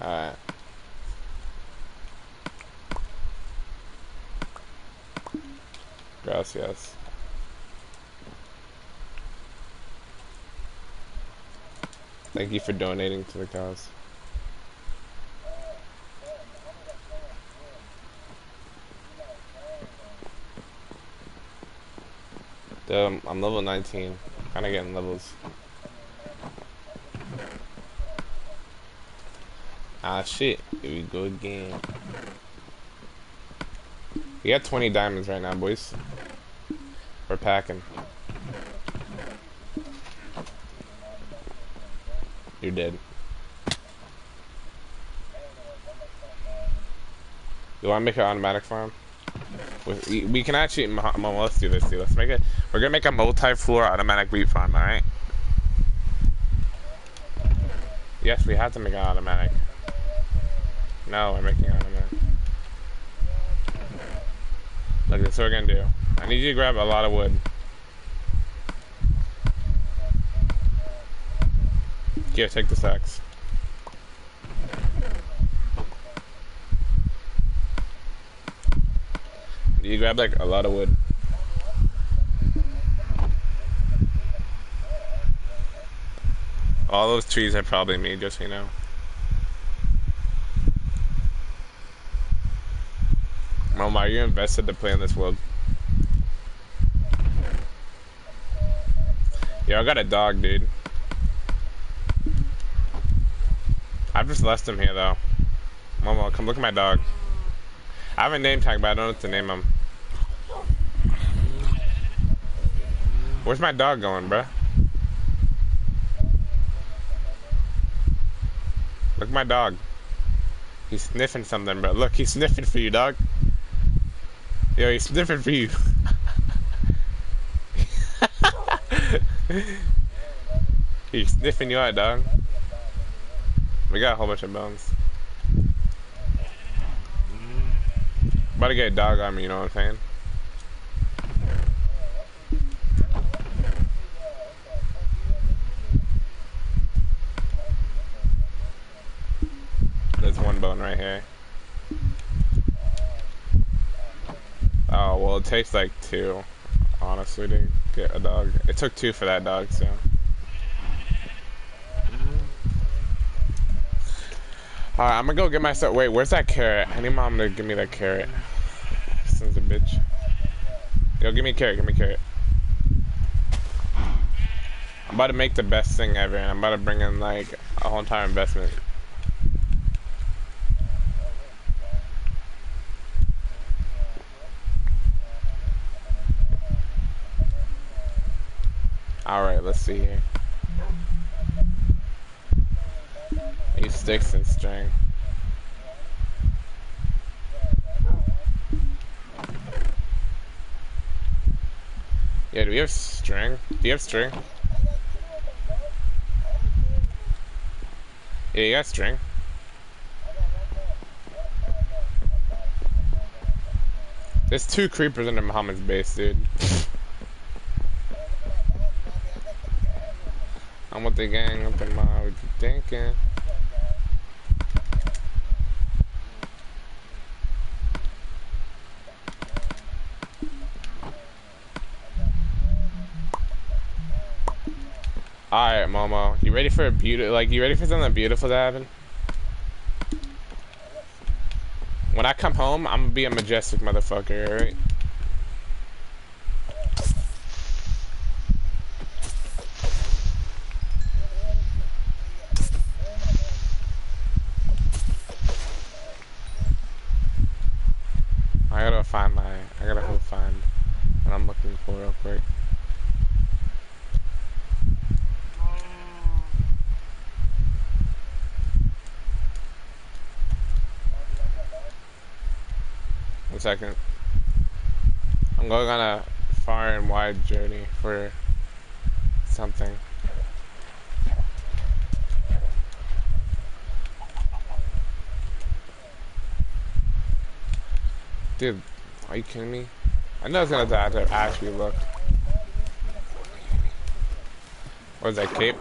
Alright. Gracias. Thank you for donating to the cause. Dude, I'm level 19. Kinda getting levels. Ah shit, here we go again. We got 20 diamonds right now, boys. Packing. You're dead. You want to make an automatic farm? We can actually, Mom, let's do this, dude. Let's make it. We're gonna make a multi-floor automatic wheat farm, all right? Yes, we have to make an automatic. No, we're making automatic. Look, that's what we're gonna do. I need you to grab a lot of wood. Here, take the sacks. You grab like a lot of wood. All those trees are probably me, just so you know. Mom, are you invested to play in this world? Yo, I got a dog, dude. I've just left him here, though. Momo, come look at my dog. I have a name tag, but I don't know what to name him. Where's my dog going, bruh? Look at my dog. He's sniffing something, bro. Look, he's sniffing for you, dog. He's sniffing for you. he's sniffing you out, dog. We got a whole bunch of bones. About to get a dog on me, you know what I'm saying? There's one bone right here. Oh, well it takes like two, honestly, to get a dog. It took two for that dog, so. Alright, I'm gonna go get myself. Wait, where's that carrot? I need mom to give me that carrot. Son's a bitch. Yo, give me carrot, give me carrot. I'm about to make the best thing ever, and I'm about to bring in like a whole entire investment. Alright, let's see here. These sticks and string. Yeah, do we have string? Do you have string? Yeah, you got string. There's two creepers under Muhammad's base, dude. I'm with the gang up in my what you thinking? Alright, Momo. You ready for a beautiful, like, you ready for something beautiful to happen? When I come home, I'm gonna be a majestic motherfucker, alright? I gotta find my, I gotta go find what I'm looking for real quick. One second. I'm going on a far and wide journey for something. Dude, are you kidding me? I know it's gonna have to actually look. What is that cape?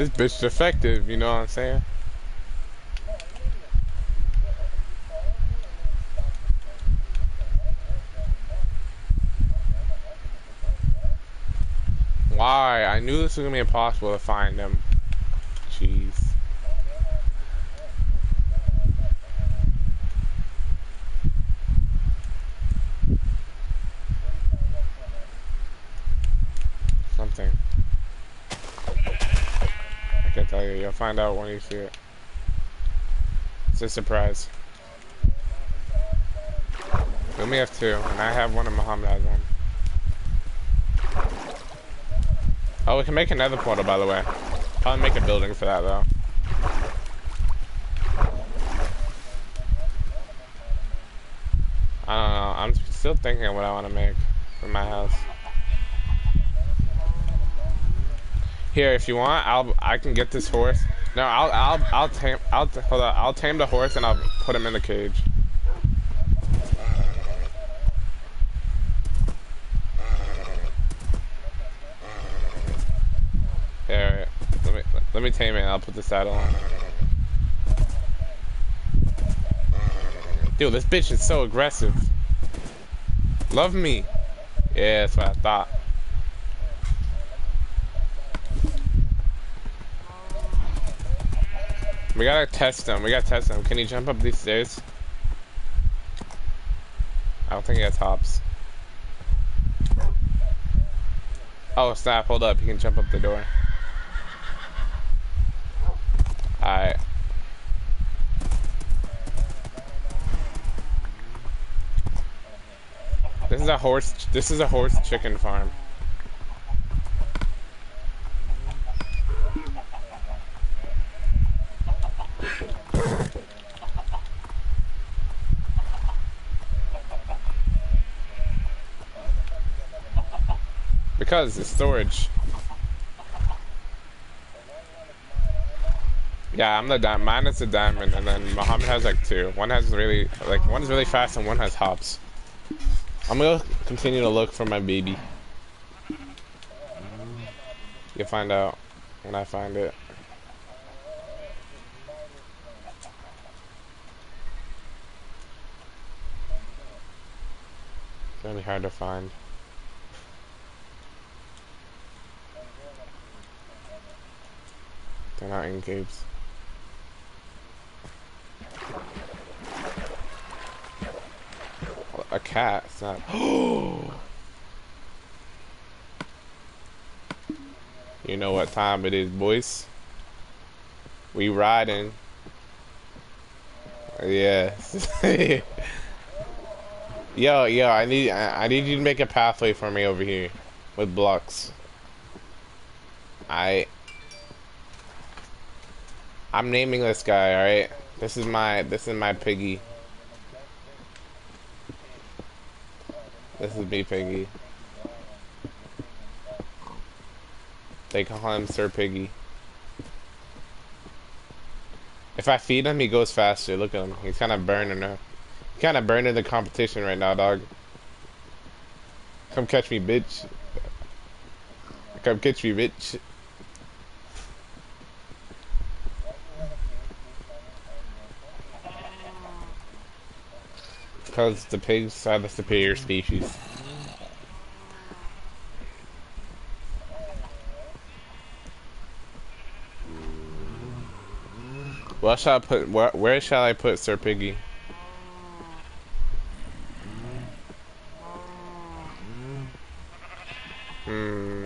This bitch defective, you know what I'm saying? Why? I knew this was gonna be impossible to find him. Jeez. Something. I can't tell you. You'll find out when you see it. It's a surprise. We only have two, and I have one and Muhammad has one. Oh, we can make another portal, by the way. Probably make a building for that, though. I don't know. I'm still thinking of what I want to make for my house. Here, if you want, I'll I can get this horse. No, I'll I'll I'll tame I'll hold on. I'll tame the horse and I'll put him in the cage. There, let me let me tame it. I'll put the saddle on. Dude, this bitch is so aggressive. Love me. Yeah, that's what I thought. We gotta test him. We gotta test him. Can he jump up these stairs? I don't think he has hops. Oh snap, hold up. He can jump up the door. Alright. This is a horse. This is a horse chicken farm. Because it's storage. Yeah, I'm the diamond. Mine is the diamond, and then Muhammad has like two. One has really, like, one's really fast, and one has hops. I'm gonna continue to look for my baby. You'll find out when I find it. It's gonna be hard to find. They're not in caves. A cat, it's not. you know what time it is, boys. We riding. Yes. yo, yo, I need I, I need you to make a pathway for me over here with blocks. I I'm naming this guy, alright? This is my this is my piggy. This is me piggy. They call him Sir Piggy. If I feed him, he goes faster. Look at him. He's kind of burning. He's kind of burning the competition right now, dog. Come catch me, bitch. Come catch me, bitch. Because the pigs are the superior species. Where shall I put? Where, where shall I put Sir Piggy? Hmm.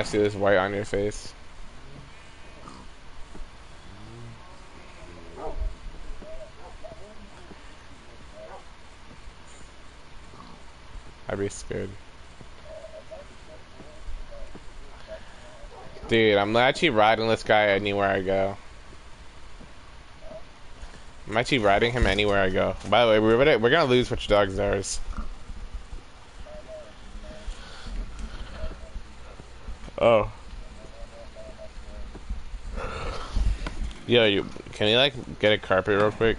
I see this white on your face. I'd be scared. Dude, I'm actually riding this guy anywhere I go. I'm actually riding him anywhere I go. By the way, we're gonna, we're gonna lose which dog's ours. Oh. Yo, you can you like get a carpet real quick?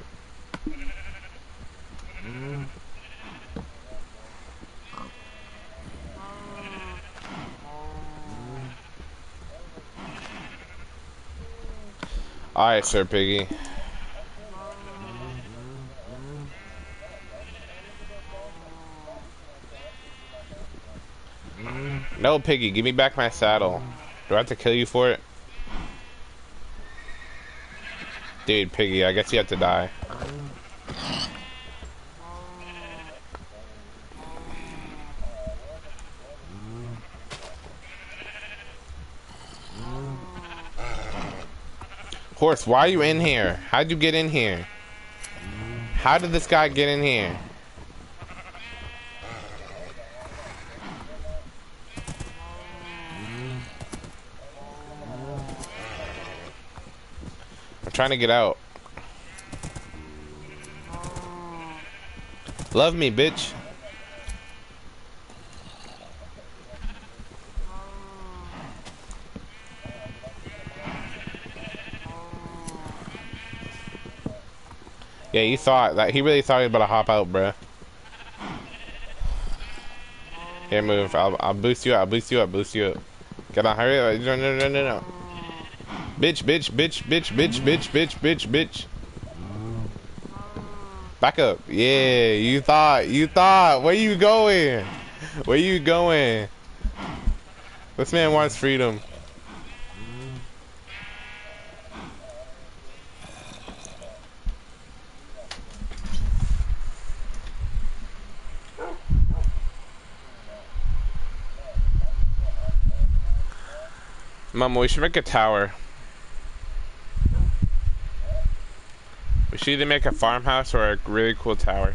Alright, Sir Piggy. No, Piggy, give me back my saddle. Do I have to kill you for it? Dude, Piggy, I guess you have to die. Horse, why are you in here? How'd you get in here? How did this guy get in here? I'm trying to get out. Love me, bitch. Yeah, you thought that he really thought he was about to hop out, bruh. Here, move. I'll, I'll boost you up. I'll boost you up. Boost you up. Get on, hurry up. No, no, no, no, no. Bitch, bitch, bitch, bitch, bitch, bitch, bitch, bitch, bitch. Back up. Yeah, you thought, you thought. Where you going? Where you going? This man wants freedom. Mom, we should make a tower. Should either make a farmhouse or a really cool tower.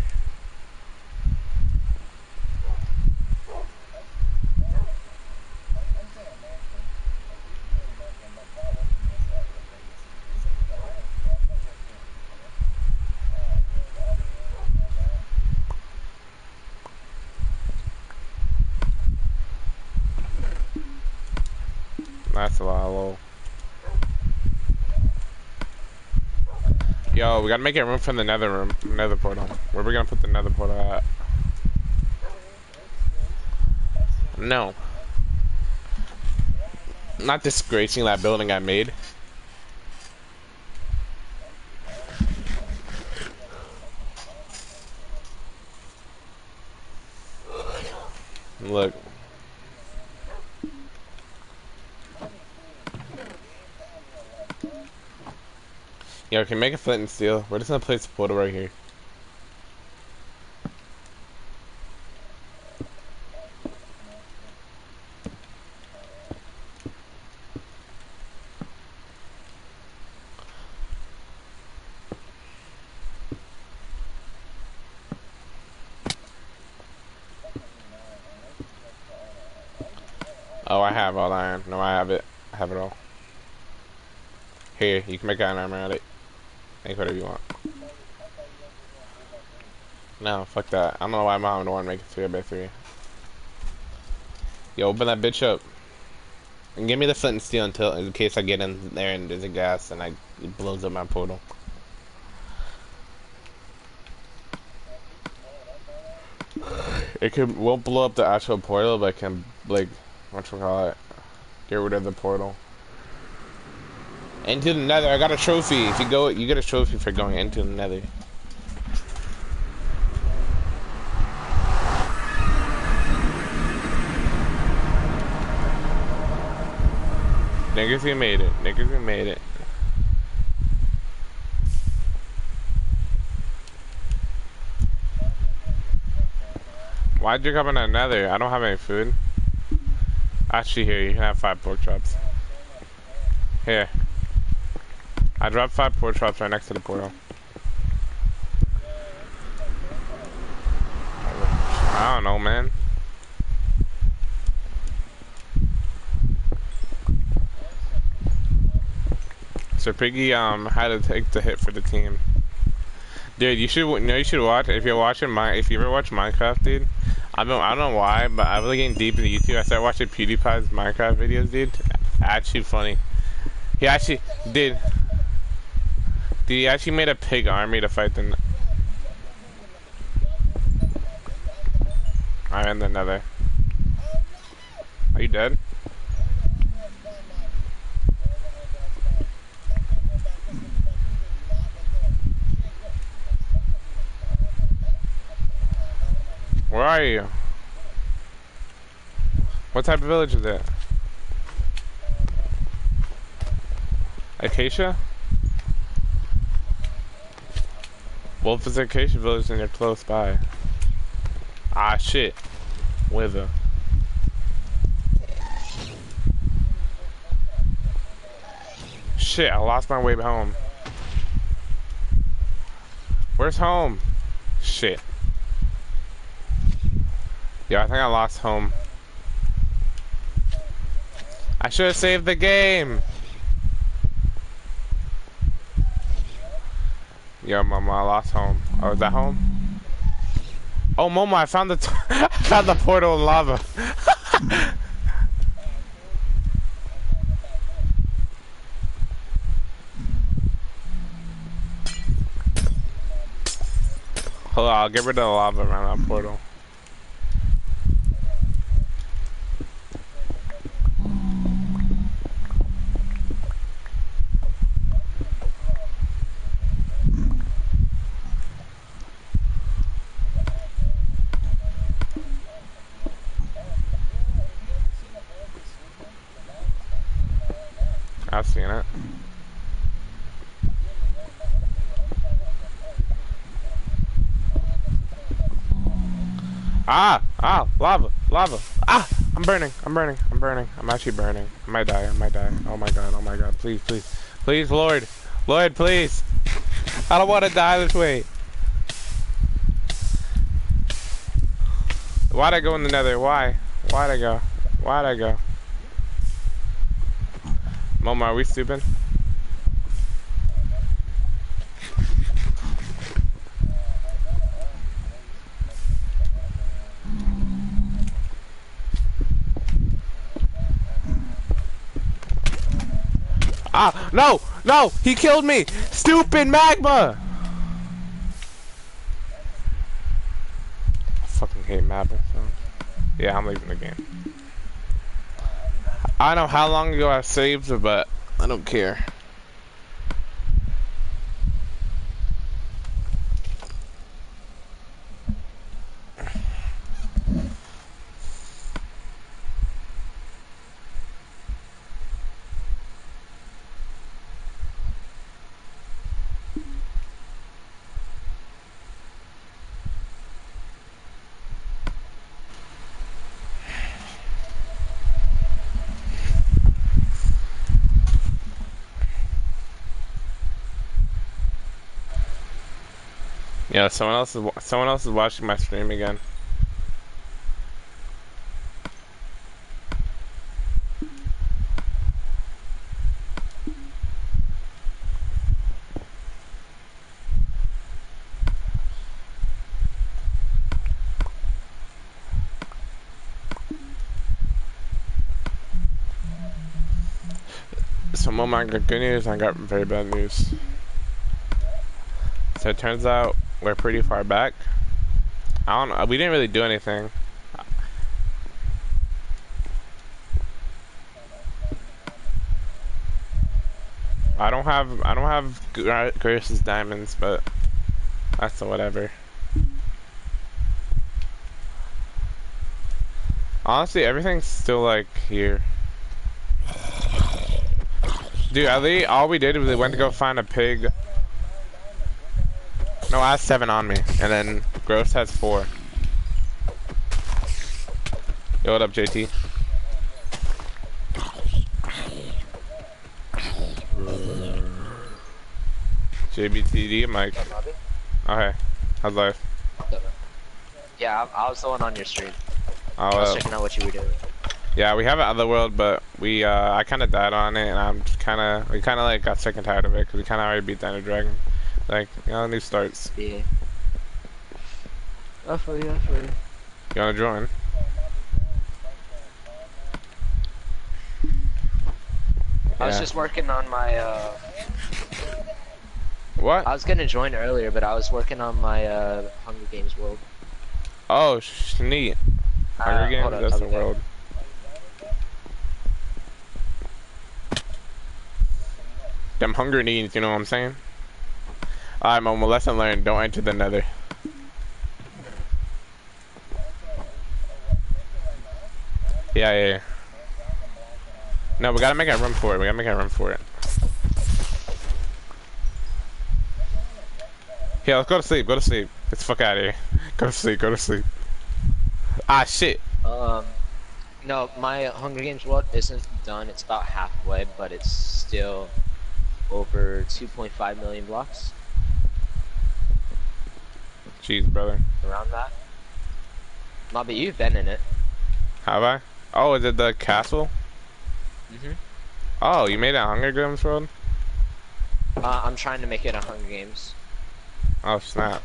That's a lot of low. Yo, we gotta make it room for the nether room, nether portal. Where we gonna put the nether portal at? No. Not disgracing that building I made. Look. Can make a flint and steel. We're just gonna place a portal right here. Oh, I have all iron. No, I have it. I have it all. Here, you can make iron armor out of it. Make whatever you want. No, fuck that. I don't know why mom don't want to make it 3 by 3 Yo, open that bitch up. And give me the flint and steel until, in case I get in there and there's a gas and I, it blows up my portal. It can won't blow up the actual portal, but it can like what you call it, get rid of the portal. Into the nether, I got a trophy. If you go, you get a trophy for going into the nether. Niggas, we made it. Niggas, we made it. Why'd you come in the nether? I don't have any food. Actually, here, you can have five pork chops. Here. I dropped five pork chops right next to the portal. I don't know, man. So Piggy um had to take the hit for the team. Dude, you should you know you should watch if you're watching my if you ever watch Minecraft, dude. I don't I don't know why, but I'm really getting deep into YouTube. I started watching PewDiePie's Minecraft videos, dude. Actually funny. He actually did. He actually made a pig army to fight the. I'm in the nether. Are you dead? Where are you? What type of village is it? Acacia? Well, if it's Acacia Village, then you're close by. Ah, shit. Wither. Shit, I lost my way home. Where's home? Shit. Yeah, I think I lost home. I should have saved the game. Yo, Mama, I lost home. Oh, is that home? Oh, Momo, I found the I found the portal lava. Hold on, I'll get rid of the lava around that portal. I've seen it. Ah! Ah! Lava! Lava! Ah! I'm burning. I'm burning. I'm burning. I'm actually burning. I might die. I might die. Oh my god. Oh my god. Please, please. Please, Lord. Lord, please. I don't want to die this way. Why'd I go in the nether? Why? Why'd I go? Why'd I go? Momo, are we stupid? Ah, no, no, he killed me. Stupid magma. I fucking hate magma. So. Yeah, I'm leaving the game. I don't know how long ago I saved, but I don't care. Yeah, someone else is someone else is watching my stream again. So, Mom, I got good news. I got very bad news. So it turns out we're pretty far back. I don't know. We didn't really do anything. I don't have I don't have Grace's diamonds, but that's whatever. Honestly, everything's still like here. Dude, least all we did was we went to go find a pig no, I have seven on me, and then Gross has four. Yo, what up, JT? JBTD, Mike. Okay, how's life? Yeah, I, I was the one on your stream. Oh, I was uh, checking out what you were doing. Yeah, we have Otherworld, but we uh, I kind of died on it, and I'm kind of we kind of like got sick and tired of it because we kind of already beat the Ender Dragon. Like, you know, new starts. Yeah. I feel you, I feel you. You wanna join? I was just working on my, uh, What? I was gonna join earlier, but I was working on my, uh, Hunger Games World. Oh, sh neat. Hunger Uh, Games, on, that's the world. Them hunger needs, you know what I'm saying? Alright, Momo, lesson learned. Don't enter the nether. Yeah, yeah, yeah. No, we gotta make a run for it. We gotta make a run for it. Yeah, let's go to sleep. Go to sleep. The fuck out of here. Go to sleep. Go to sleep. Ah, shit. Um, no, my Hunger Games World isn't done. It's about halfway, but it's still over 2.5 million blocks, Jeez, brother. around that. Not, but you've been in it. Have I? Oh, is it the castle? hmm Oh, you made a Hunger Games World? Uh, I'm trying to make it a Hunger Games. Oh, snap.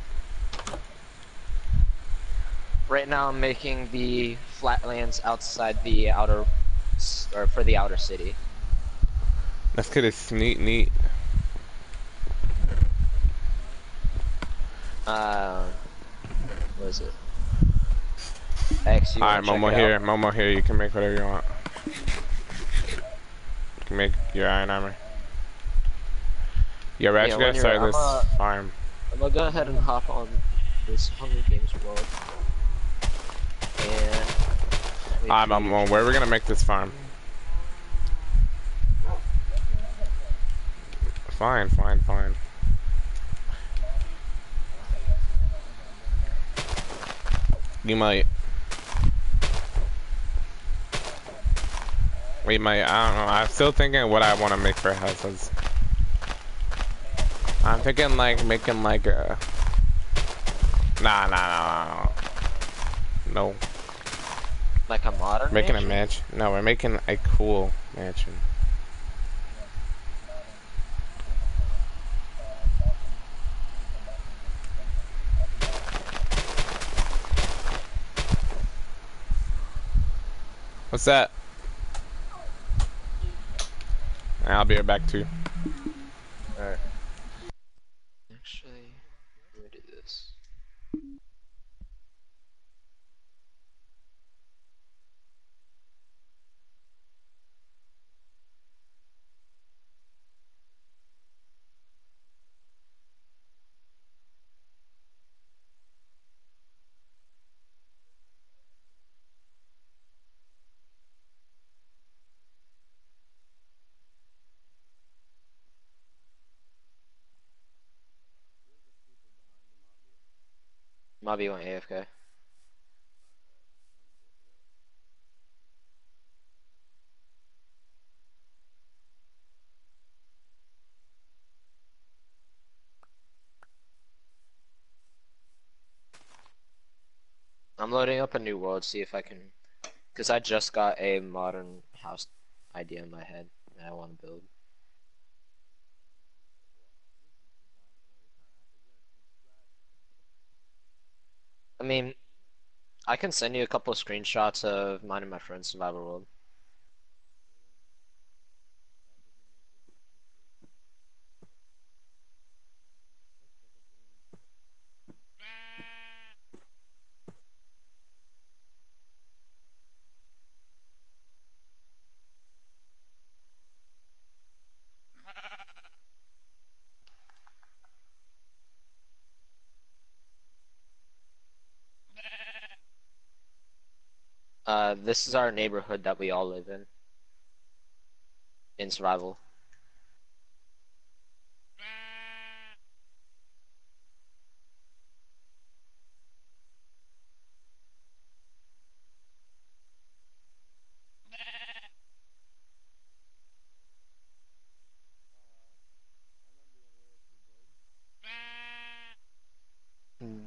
Right now, I'm making the flatlands outside the outer, or for the outer city. That's good. It's neat, neat. Uh, what is it? X. Alright, Momo here. out? Momo here. You can make whatever you want. You can make your iron armor. Yeah, we're Yeah, actually gonna start this I'm, uh, farm. I'm gonna go ahead and hop on this Hunger Games world. And. wait Alright, for you Momo, to- where are we gonna make this farm? Fine, fine, fine. You might. We might. I don't know. I'm still thinking what I want to make for houses. I'm thinking like making like a. Nah, nah, nah, nah. No. Like a modern Making a mansion? mansion. No, we're making a cool mansion. What's that? I'll be right back too. Mobby went AFK. I'm loading up a new world, see if I can, because I just got a modern house idea in my head that I want to build. I mean, I can send you a couple of screenshots of mine and my friend's survival world. Uh, this is our neighborhood that we all live in. In survival.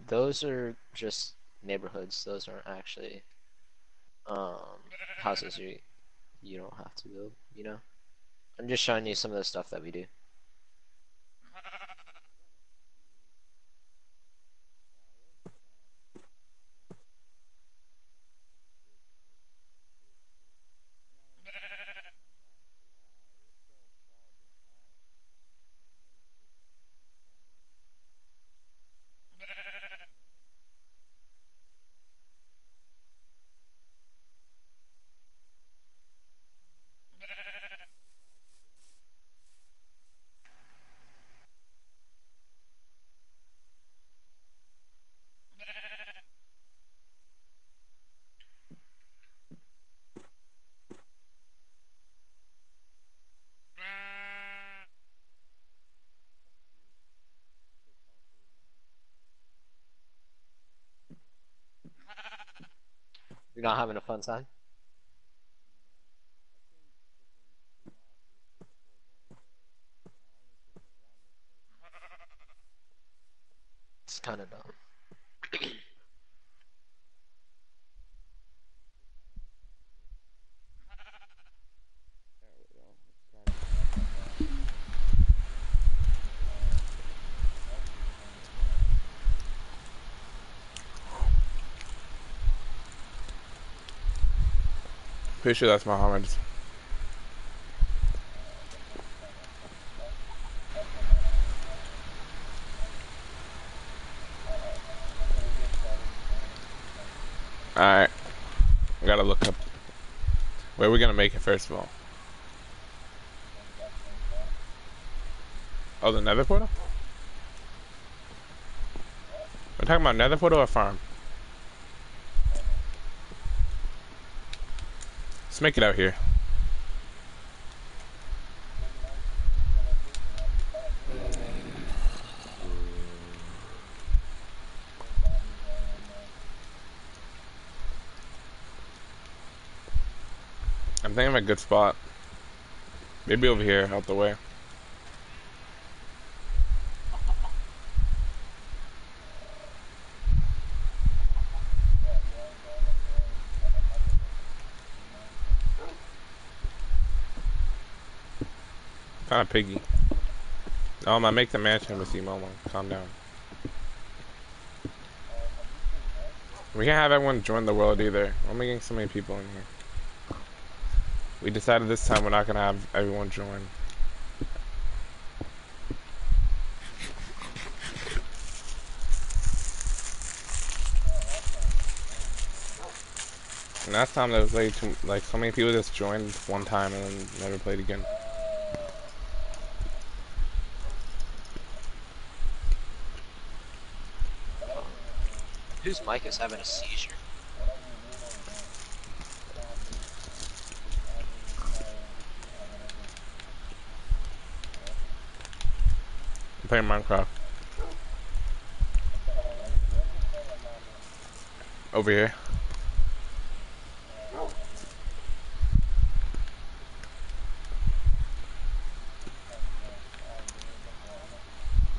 Those are just neighborhoods. Those aren't actually um houses you you don't have to build, you know? I'm just showing you some of the stuff that we do. You're not having a fun time? It's kind of dumb. Pretty sure that's Muhammad's. Alright. I gotta look up. Where are we gonna make it first of all? Oh, the nether portal? We're talking about nether portal or farm? Let's make it out here. I'm thinking of a good spot. Maybe over here, out the way. Of piggy. Oh, I make the mansion with you, Momo. Calm down. We can't have everyone join the world either. I'm making so many people in here. We decided this time we're not gonna have everyone join. And last time there was like too, like so many people just joined one time and then never played again. Whose mic is having a seizure? I'm playing Minecraft. Over here.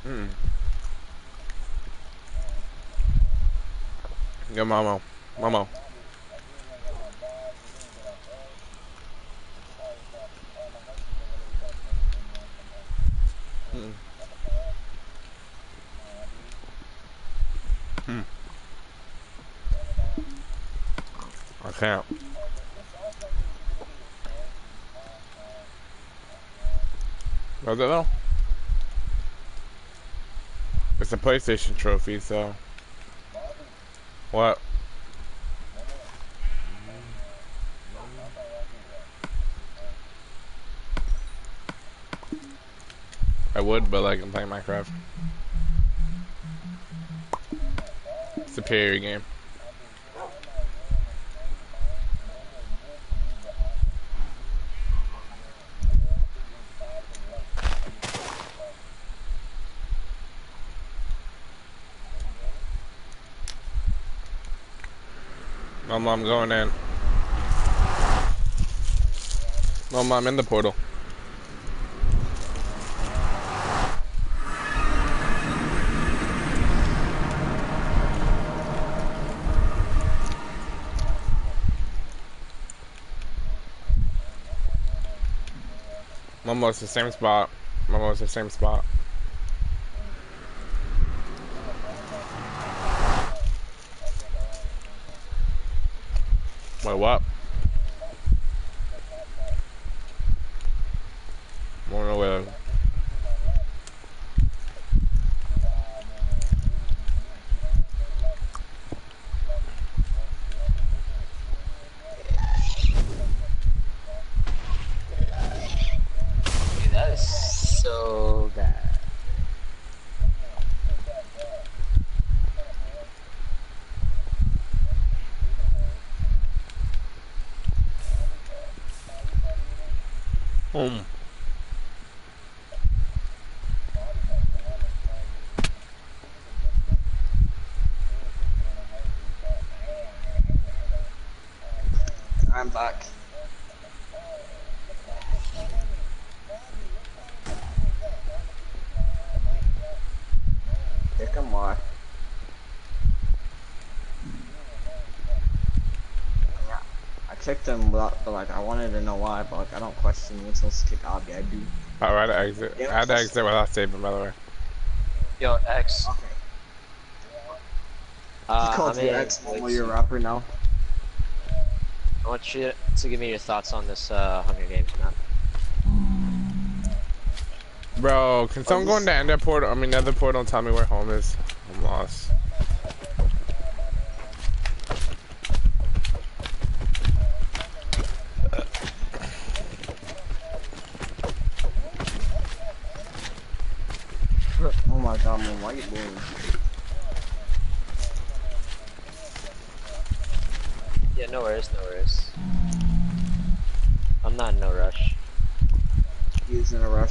Hmm. Yo, Momo. Hmm. Hmm. I can't. Was it though? It's a PlayStation trophy, so. What? I would, but like I'm playing Minecraft. Superior game. Mom, I'm going in. Mom, I'm in the portal. Momo, it's the same spot. Momo, it's the same spot. Wait, what? More know where. Dude, that is so bad. Home. I'm back. Here come on. Yeah, I kicked him, but, but like I wanted to know why, but like I don't question what's supposed to kick Abby. I do. I had to exit. I had to exit without saving, by the way. Yo, X. Okay. Uh, you called I'm your in ex with Momo your you. rapper now. I want you to give me your thoughts on this uh, Hunger Games map. Bro, can someone go in the ender portal? I mean, nether portal and tell me where home is?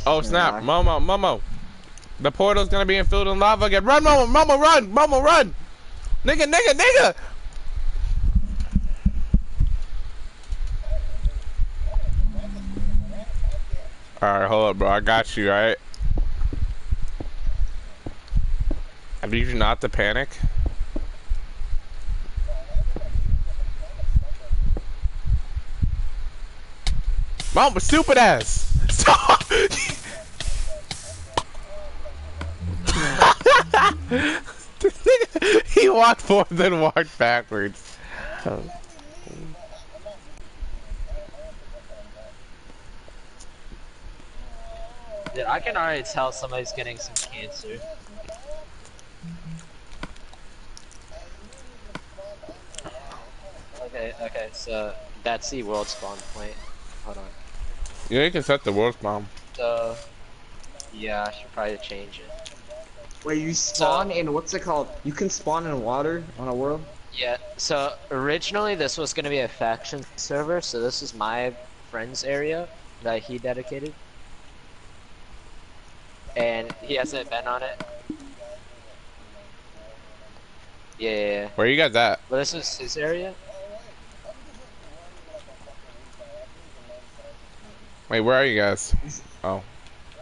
Oh snap. Momo, Momo. The portal's gonna be filled in lava again. Run, Momo, Momo, run, Momo, run. Nigga, nigga, nigga. Alright, hold up, bro. I got you, alright? I need you not to panic. Mom, stupid ass! Stop! he walked forward then walked backwards. Dude, I can already tell somebody's getting some cancer. Okay, okay, so that's the world spawn point. Hold on. Yeah, you can set the world spawn. So, yeah, I should probably change it. Wait, you spawn in what's it called? You can spawn in water on a world. Yeah, so originally this was gonna be a faction server, so this is my friend's area that he dedicated. And he hasn't been on it. Yeah, yeah, yeah. Where you got that? But this is his area. Wait, where are you guys? Oh.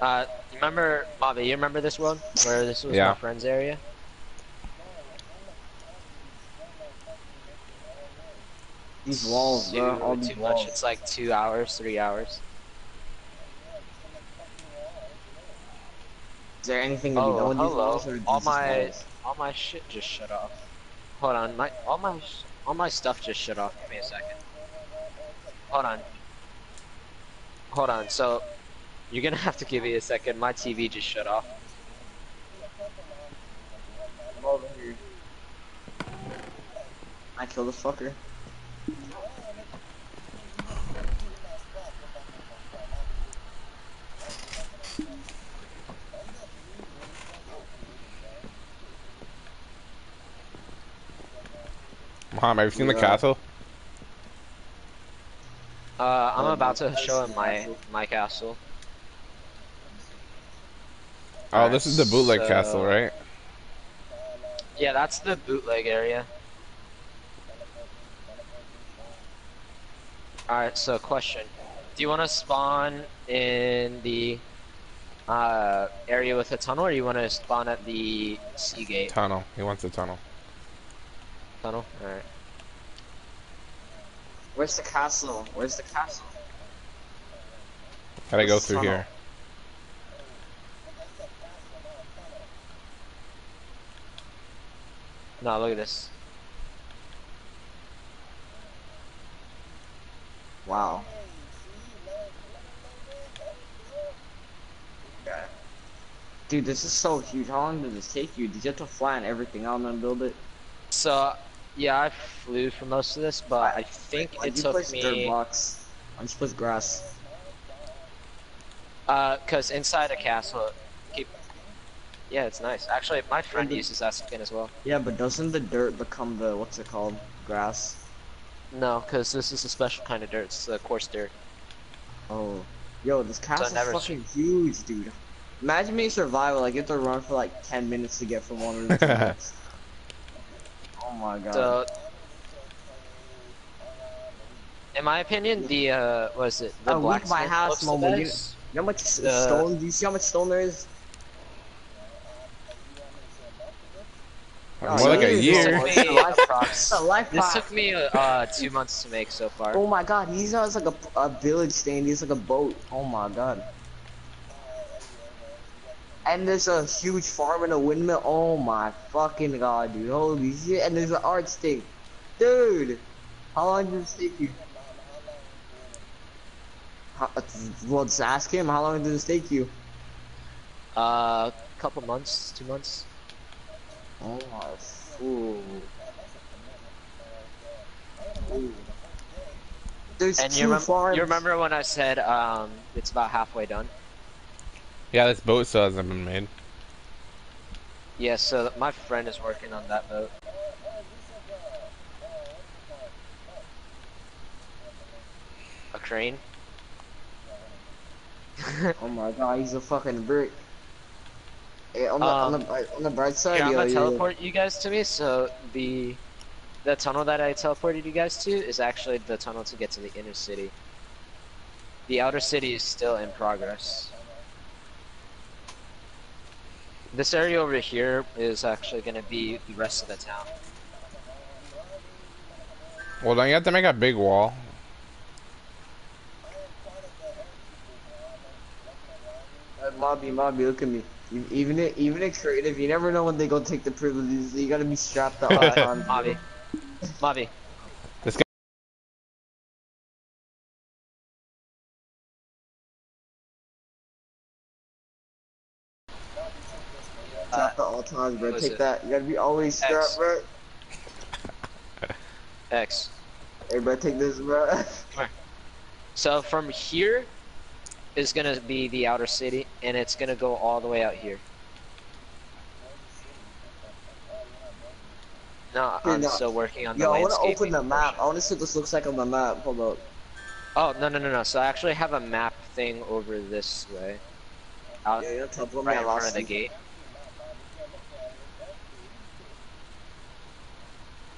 Uh, you remember, Bobby, you remember this one? Where this was Yeah. my friend's area? These walls, Dude, bro. All too these much. It's like two hours, three hours. Is there anything to be Oh, done with these walls, or All these my walls? all my shit just shut off. Hold on, my all my all my stuff just shut off. Give me a second. Hold on. Hold on. So you're gonna have to give me a second. My TV just shut off. I'm over here. I kill this fucker. Mom, have you seen the castle? Uh, I'm Oh, about to show him castle. my my castle. Oh, this is the bootleg So- castle, right? Yeah, that's the bootleg area. Alright, so question. Do you want to spawn in the uh, area with a tunnel, or you want to spawn at the sea gate Tunnel. He wants a tunnel. tunnel? Alright. Where's the castle? Where's the castle? Gotta go Where's the through tunnel? here. No, look at this. Wow. Dude, this is so huge. How long did this take you? Did you have to flatten everything out and then build it? So, yeah, I flew for most of this, but I think it you took place dirt me. blocks? Why'd you place grass? Uh, cause inside a castle. Yeah, it's nice. Actually, my friend the- uses that skin as well. Yeah, but doesn't the dirt become the what's it called? Grass. No, cause this is a special kind of dirt. It's the coarse dirt. Oh. Yo, this castle's never- fucking huge, dude. Imagine me survival, like you have to run for like ten minutes to get from one room to the next. Oh my god. So, in my opinion, the uh, what is it? The Oh, leave my blacksmith house, looks the you- best. you know how much uh, stone? Do you see how much stone there is? Oh, More like a year. This took me life- approx- a life This took me uh two months to make so far. Oh my god, he's has like a, a village stand, he's like a boat. Oh my god. And there's a huge farm and a windmill. Oh my fucking god, dude. Holy shit. And there's an art stick. Dude! How long did this take you? How, well, just ask him. How long did this take you? Uh, couple months, two months. Oh my fool. There's And two you remember, farms. you remember when I said um it's about halfway done? Yeah, this boat still hasn't been made. Yeah, so my friend is working on that boat. A crane? Oh my god, he's a fucking brick. Hey, on, the, on, Um, the, on the bright side, Here, I'm gonna yo, teleport you guys to me. So the the tunnel that I teleported you guys to is actually the tunnel to get to the inner city. The outer city is still in progress. This area over here is actually going to be the rest of the town. Well, don't you have to make a big wall? Uh, Mobby, Mobby, look at me. Even it, even in creative, you never know when they go take the privileges. You gotta be strapped up on. Mobby. Mobby. This guy. Strapped at all times, bro. Take it? that. You gotta be always X. strapped, bro. X. Hey, bro, take this, bro. So from here is gonna be the outer city, and it's gonna go all the way out here. No, I'm no. still working on the Yo, I wanna open the map. portion. I wanna see what this looks like on the map. Hold up. Oh no no no no! So I actually have a map thing over this way, out Yeah, yeah, tell me right I in front lost of the you. gate.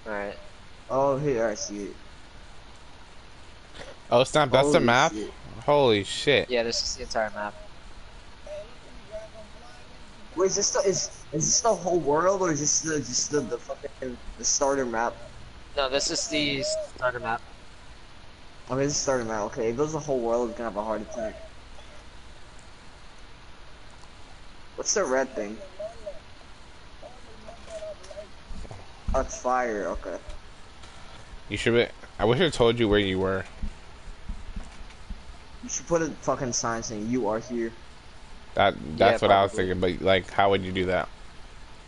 All right. Oh, here, I see it. Oh, snap, that's the map? shit. Holy shit. Yeah, this is the entire map. Wait, is this the is is this the whole world or is this the just the, the fucking the starter map? No, this is the starter map. Okay, mean, this is starter map. Okay, if it was the whole world, it's gonna have a heart attack. What's the red thing? Oh, it's fire. Okay. You should be. I wish I told you where you were. You should put a fucking sign saying you are here. That That's what I was thinking, but like, how would you do that?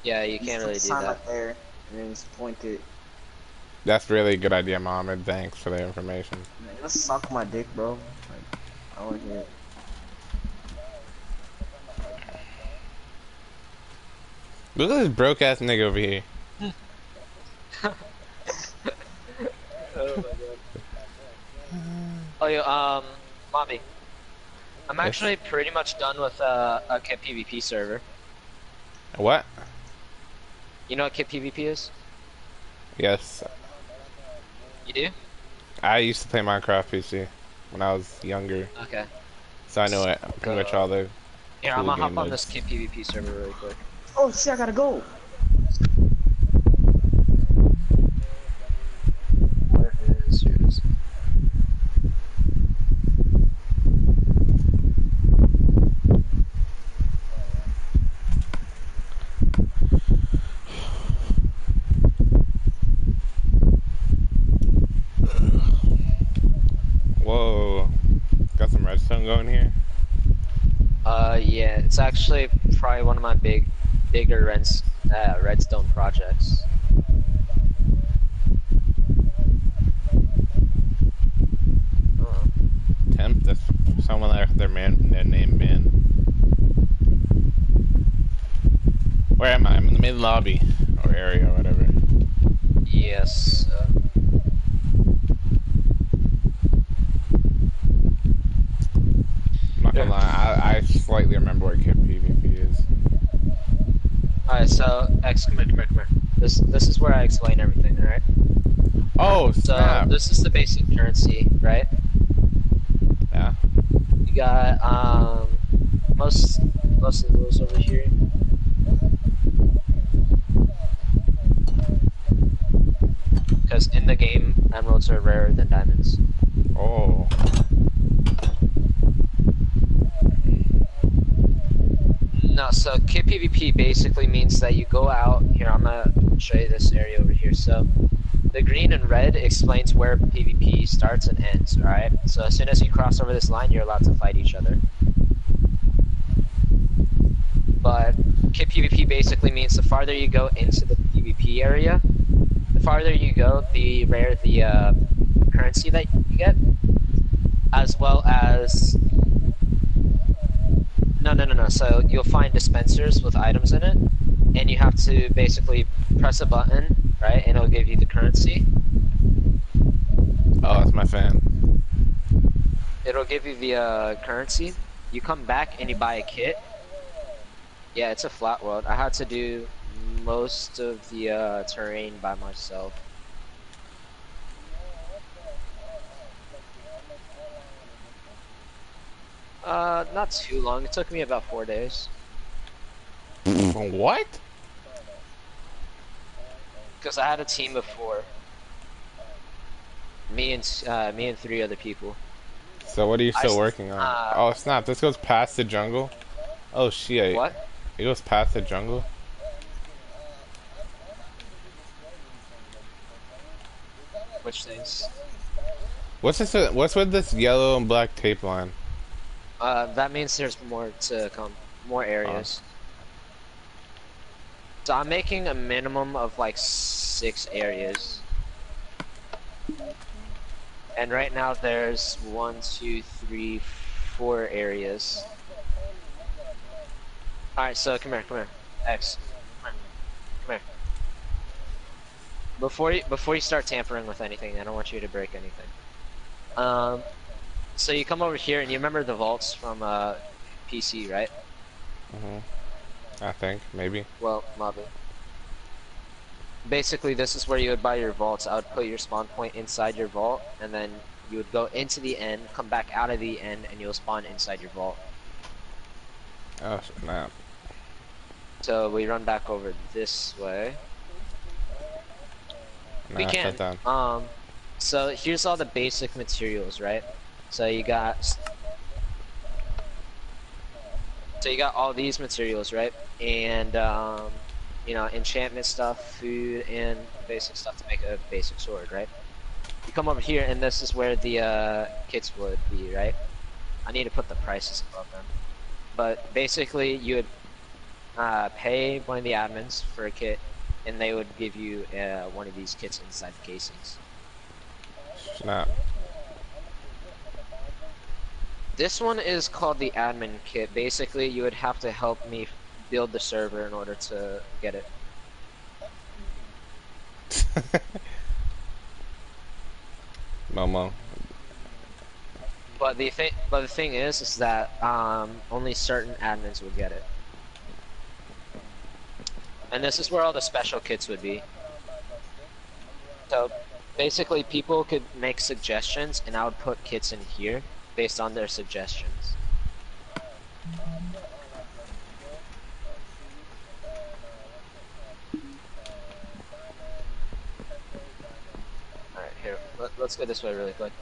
Yeah, you You can't really do sign that. up there and then just point it. That's really a good idea, Mohammed. Thanks for the information. Man, you just suck my dick, bro. Like, I want to hear it. Look at this broke ass nigga over here. Oh, yeah, um, mommy. I'm Yes. actually pretty much done with uh, a Kit PvP server. What? You know what Kit PvP is? Yes. You do? I used to play Minecraft PC when I was younger, Okay. so I know it. I'm pretty much all the. Here, I'm gonna hop game on this Kit PvP server really quick. Oh shit! I gotta go. Where is yours? Whoa. Got some redstone going here. Uh, yeah, it's actually probably one of my big, bigger reds, uh, redstone projects. Oh, Temp. That's someone that their man their name Ben. Where am I? I'm in the mid lobby or area or whatever. yes. Uh, I'm not gonna lie. I, I slightly remember where Kit PvP is. Alright, so X, come here, come here, come here. This, this is where I explain everything, alright? Oh So snap! this is the basic currency, right? Yeah. You got um most most of those over here. Because in the game, emeralds are rarer than diamonds. Oh. No, so kit PvP basically means that you go out. Here, I'm gonna show you this area over here. So, the green and red explains where PvP starts and ends. All right. So as soon as you cross over this line, you're allowed to fight each other. But kit PvP basically means the farther you go into the PvP area, the farther you go, the rarer the uh, currency that you get, as well as no, no, no, no. So you'll find dispensers with items in it, and you have to basically press a button, right, and it'll give you the currency. Oh, that's my fan. It'll give you the uh, currency. You come back and you buy a kit. Yeah, it's a flat world. I had to do most of the uh, terrain by myself. Not too long. It took me about four days. what? Because I had a team of four. Me and uh, me and three other people. So what are you still s- working on? uh, oh snap! This goes past the jungle. Oh shit! What? It goes past the jungle. Which things? What's this? uh, What's with this yellow and black tape line? Uh, that means there's more to come, more areas. So I'm making a minimum of like six areas. And right now there's one, two, three, four areas. Alright, so come here, come here. X. Come here. Come here. Before you before you start tampering with anything, I don't want you to break anything. Um so you come over here and you remember the vaults from uh PC, right? hmm I think maybe. Well, Mabu. Basically, this is where you would buy your vaults. I would put your spawn point inside your vault, and then you would go into the end, come back out of the end, and you'll spawn inside your vault. Oh snap! So we run back over this way. we can. Um, so here's all the basic materials, right? So you got. So you got all these materials, right? And um, you know, enchantment stuff, food, and basic stuff to make a basic sword, right? You come over here, and this is where the uh, kits would be, right? I need to put the prices above them, but basically, you would uh, pay one of the admins for a kit, and they would give you uh, one of these kits inside the casings. Snap. This one is called the admin kit. Basically, you would have to help me build the server in order to get it. Momo. But the thing, but the thing is, is that um, only certain admins would get it. And this is where all the special kits would be. So basically, people could make suggestions, and I would put kits in here based on their suggestions. Alright, here. Let, let's go this way really quick.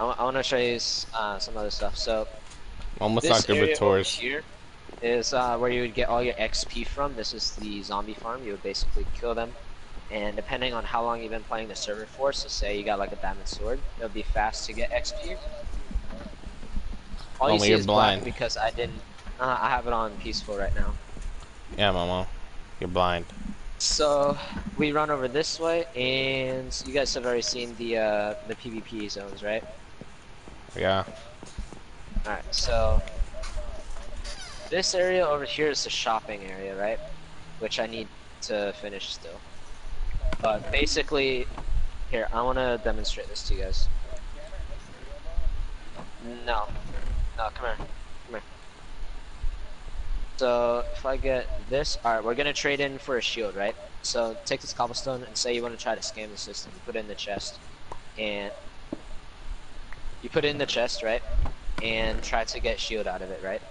I, want to show you uh, some other stuff. So Almost this good area over here is uh, where you would get all your XP from. This is the zombie farm. You would basically kill them, and depending on how long you've been playing the server for, so say you got like a diamond sword, it would be fast to get XP. All you Only see you're is black blind. because I didn't. Uh, I have it on peaceful right now. Yeah, Momo. You're blind. So we run over this way, and you guys have already seen the uh, the PvP zones, right? Yeah. Alright, so this area over here is the shopping area, right? Which I need to finish still. But basically, here, I want to demonstrate this to you guys. No. No, come here. Come here. So, if I get this, alright, we're gonna trade in for a shield, right? So, take this cobblestone and say you want to try to scam the system. You put it in the chest, and you put it in the chest, right? and try to get shield out of it, right?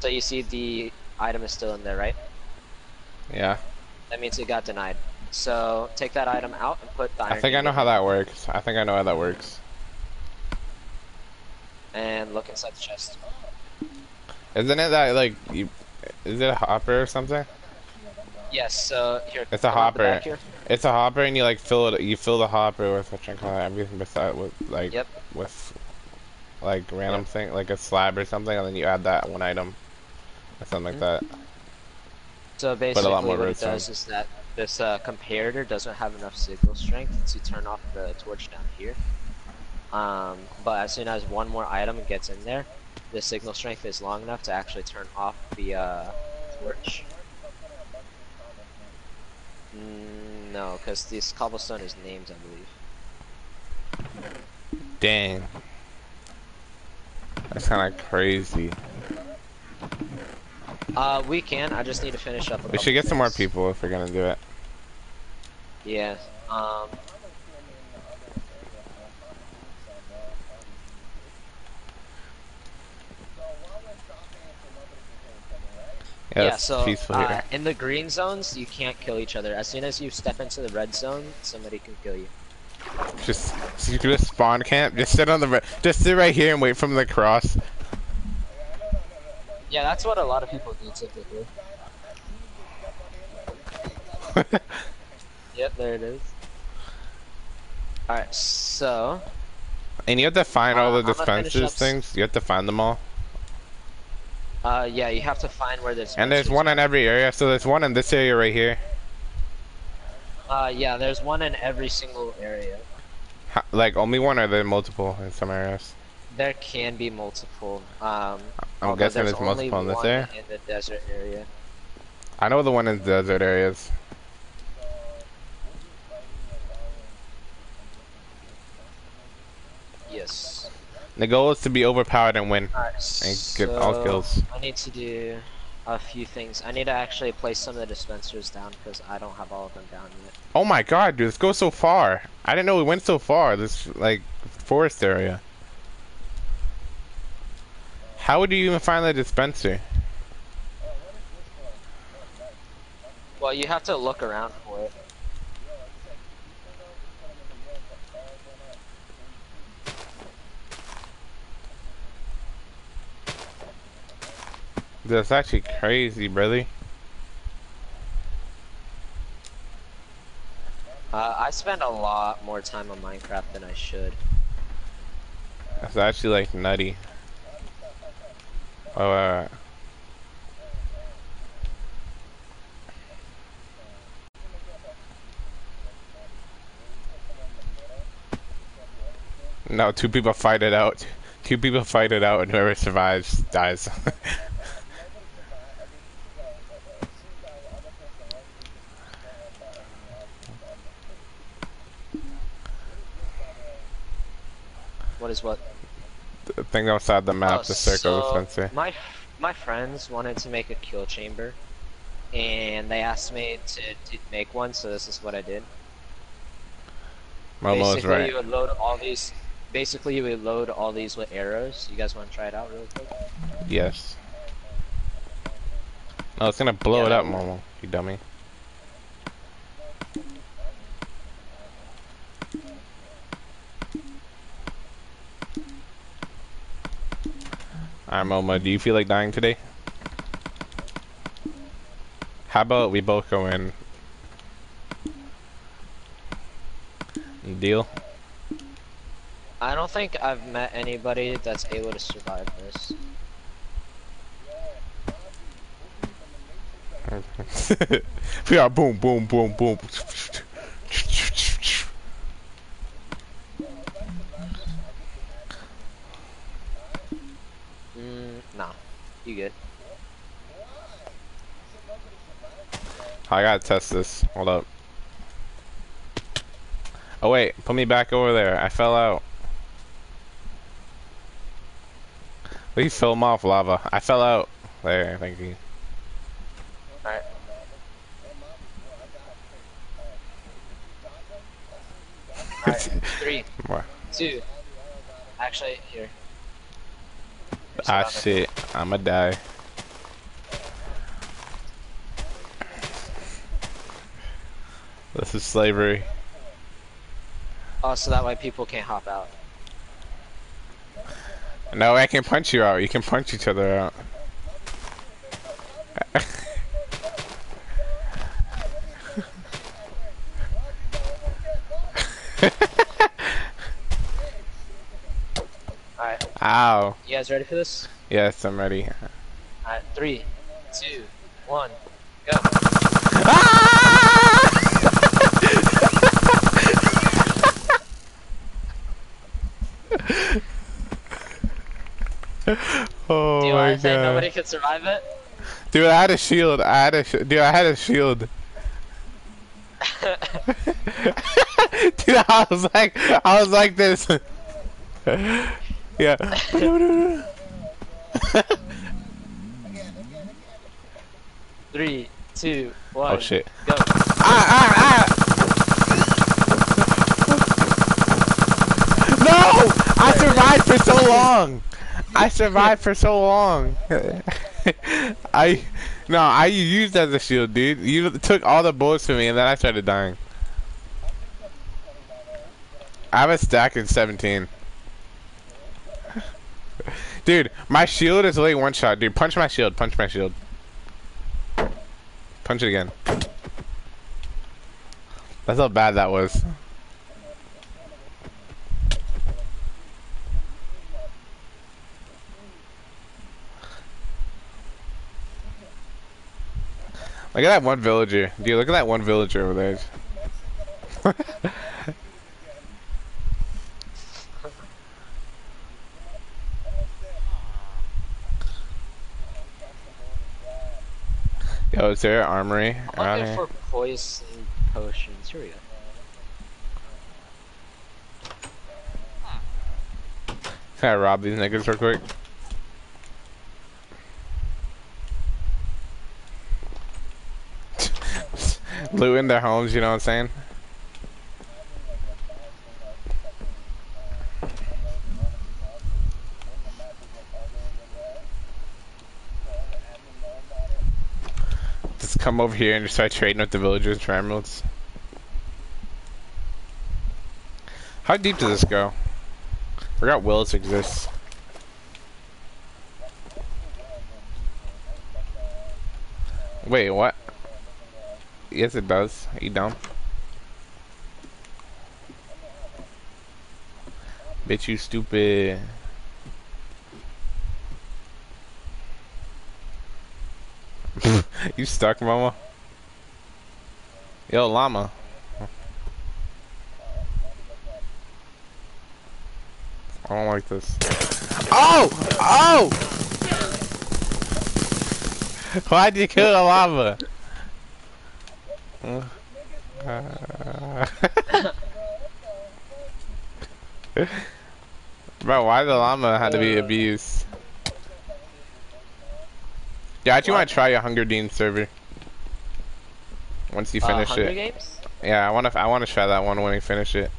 So you see the item is still in there, right? Yeah. That means it got denied. So take that item out and put the I think I know ingot how that works. I think I know how that works. And look inside the chest. Isn't it that like you? Is it a hopper or something? Yes, so here. It's a come out the hopper. It's a hopper, and you like fill it. You fill the hopper with what you call it, everything beside with like Yep. with like random thing, like a slab or something, and then you add that one item or something like that. So basically, what it does is that this uh, comparator doesn't have enough signal strength to turn off the torch down here. Um, but as soon as one more item gets in there, the signal strength is long enough to actually turn off the uh, torch. Mm, no, because this cobblestone is named, I believe. Dang. That's kind of crazy. Uh, we can. I just need to finish up. A We should get some more people if we're gonna do it. Yeah. Um. Yeah, so uh, in the green zones, you can't kill each other. As soon as you step into the red zone, somebody can kill you. Just so you can just spawn camp. Just sit on the. Just sit right here and wait for them to cross. Yeah, that's what a lot of people do typically. Yep, there it is. Alright, so And you have to find all Uh, the gonna finish dispensers things. You have to find them all. Uh yeah, you have to find where this And there's one in every area. So there's one in this area right here. Uh yeah, there's one in every single area. Ha- Like only one, or there multiple in some areas. There can be multiple. Um I'm guessing there's there's multiple in this area. in the desert area. I know the one in the desert areas. Yes. The goal is to be overpowered and win. Alright, And so get all kills. I need to do a few things. I need to actually place some of the dispensers down because I don't have all of them down yet. Oh my god, dude, this goes so far. I didn't know we went so far. This like forest area. How would you even find the dispenser? Well, you have to look around for it. That's actually crazy, brother. Uh, I spend a lot more time on Minecraft than I should. That's actually like nutty. Oh, uh, No, two people fight it out. Two people fight it out, and whoever survives dies. What is what? Outside the map, Oh, the circle so dispenser. My my friends wanted to make a kill chamber, and they asked me to, to make one. So this is what I did. Momo's basically, right. you would load all these. Basically, you would load all these with arrows. You guys want to try it out real quick? Yes. No, it's gonna blow Yeah, it up, Momo. You dummy. Alright, Momo, do you feel like dying today? How about we both go in? Deal? I don't think I've met anybody that's able to survive this. we are boom, boom, boom, boom. Mm, nah, you good. I gotta test this. Hold up. Oh wait, put me back over there. I fell out. Please film off lava. I fell out. There, thank you. Alright. Alright, three, two. Actually, here. Ah shit, I'ma die. This is slavery. Oh, so that way people can't hop out. No, I can punch you out. You can punch each other out. Alright, Ow. you guys ready for this? Yes, I'm ready. Alright, three, two, one, go. Oh Do my I think god. nobody could survive it? Dude, I had a shield. I had a dude. I had a shield. dude, I was like, I was like this. Yeah. Three, two, one, oh shit. go. Ah ah ah! No! I survived for so long. I survived for so long. I no, I used as a shield, dude. You took all the bullets from me, and then I started dying. I have a stack in 17. Dude, my shield is only one shot. Dude, punch my shield. Punch my shield. Punch it again. That's how bad that was. Look at that one villager. Dude, look at that one villager over there. Yo, is there an armory I'm around for poison potions. Here we go. Can I rob these niggas real quick? Looting their homes, you know what I'm saying? Just come over here and just start trading with the villagers for emeralds. How deep does this go? Forgot Willis exists. Wait, what? Yes, it does. you dumb? Bitch, you stupid. you stuck, mama? Yo, llama. I don't like this. Oh! Oh! Why'd you kill the llama? Bro, why the llama had to be abused? Yeah, I actually want to try a Hunger Games server. Once you Uh, finish Hunger it. Games? Yeah, I want to. I want to try that one when we finish it.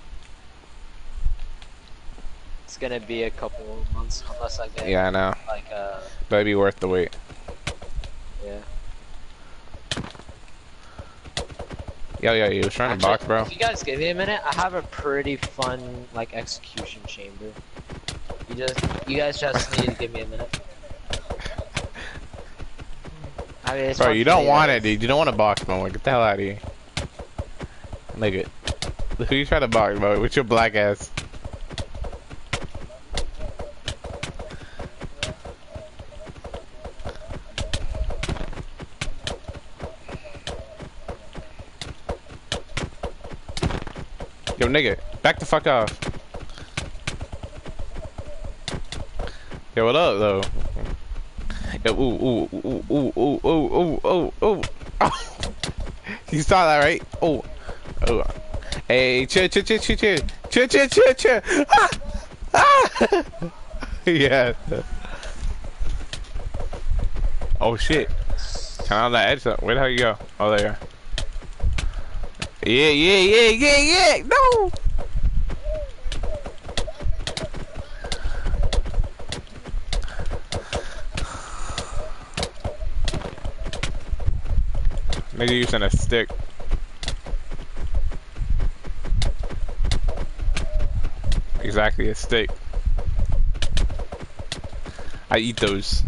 It's gonna be a couple months unless I get Yeah, I know. like uh But it'd be worth the wait. yeah. Yo, yo, you was trying to box, bro. If you guys give me a minute, I have a pretty fun like execution chamber. You just you guys just need to give me a minute. I mean, Bro, you don't want it, dude. You don't want to box, bro. Get the hell out of here. Look it. Who you trying to box, bro? With your black ass. Yo, nigga, back the fuck off. Yo, what up, though? Yo, ooh, ooh, ooh, ooh, ooh, ooh, ooh. You saw that, right? Oh, oh. Hey, chill, chill, chill, chill, chill, chill, chill, chill, chill. Ah! Ah! yeah. Oh shit. Turn on that edge. Where the hell you go? Oh, there you are. Yeah, yeah, yeah, yeah, yeah. No. Maybe using a stick. Exactly, a stick. I eat those.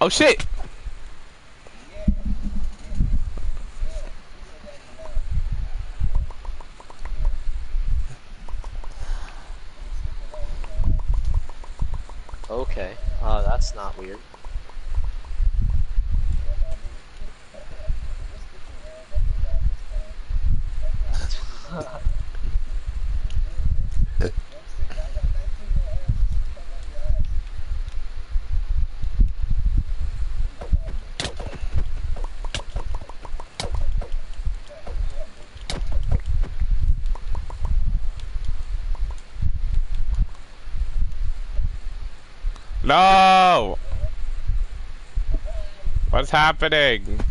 Oh shit! Okay. Uh, that's not weird. No! What's happening?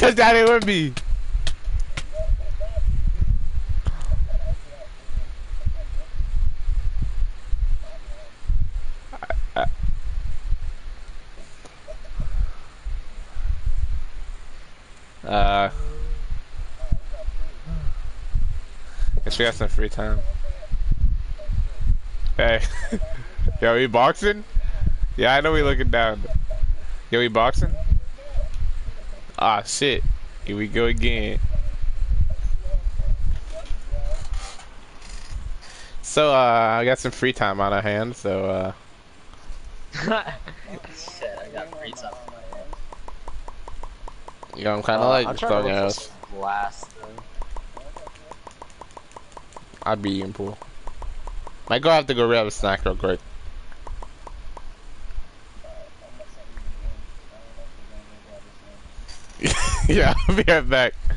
Because that ain't with me. Uh, guess we got some free time. Hey, yo, we boxing? Yeah, I know we looking down. Yo, we boxing? Ah, shit. Here we go again. So, uh, I got some free time on our hands, so, uh, Shit, I got free time. you know, I'm kind of Uh, like I'm trying to throwing look for arrows. some glass though. I'd be in pool. Might go have to go grab a snack real quick. yeah, I'll be right back.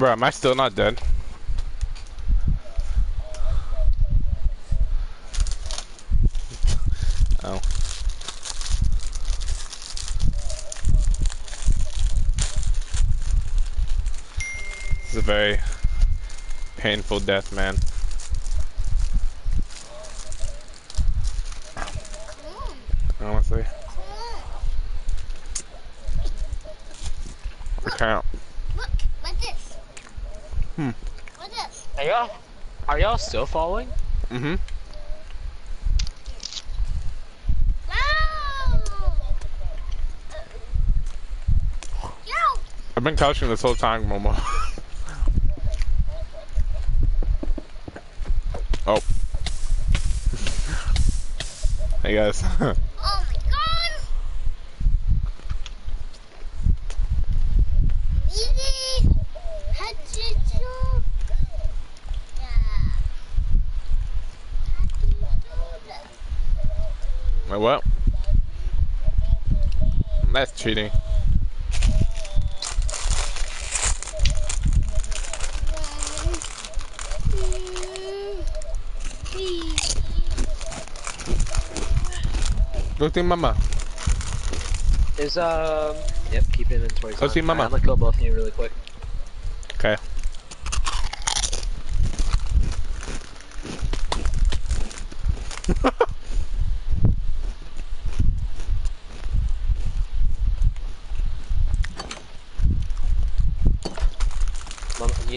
Bro, am I still not dead? Oh. This is a very painful death, man. Honestly. I can't. Look, like this. Hmm. Like this. Are y'all are y'all still following? Mm-hmm. I've been couching this whole time, Momo. oh. hey guys. Oh my god! Easy! Had to do- Yeah. Had to do that. Wait, what? That's cheating. Go see mama. Is um yep, keep inventories Go on. see Mama. I'm gonna kill both of you really quick. Okay.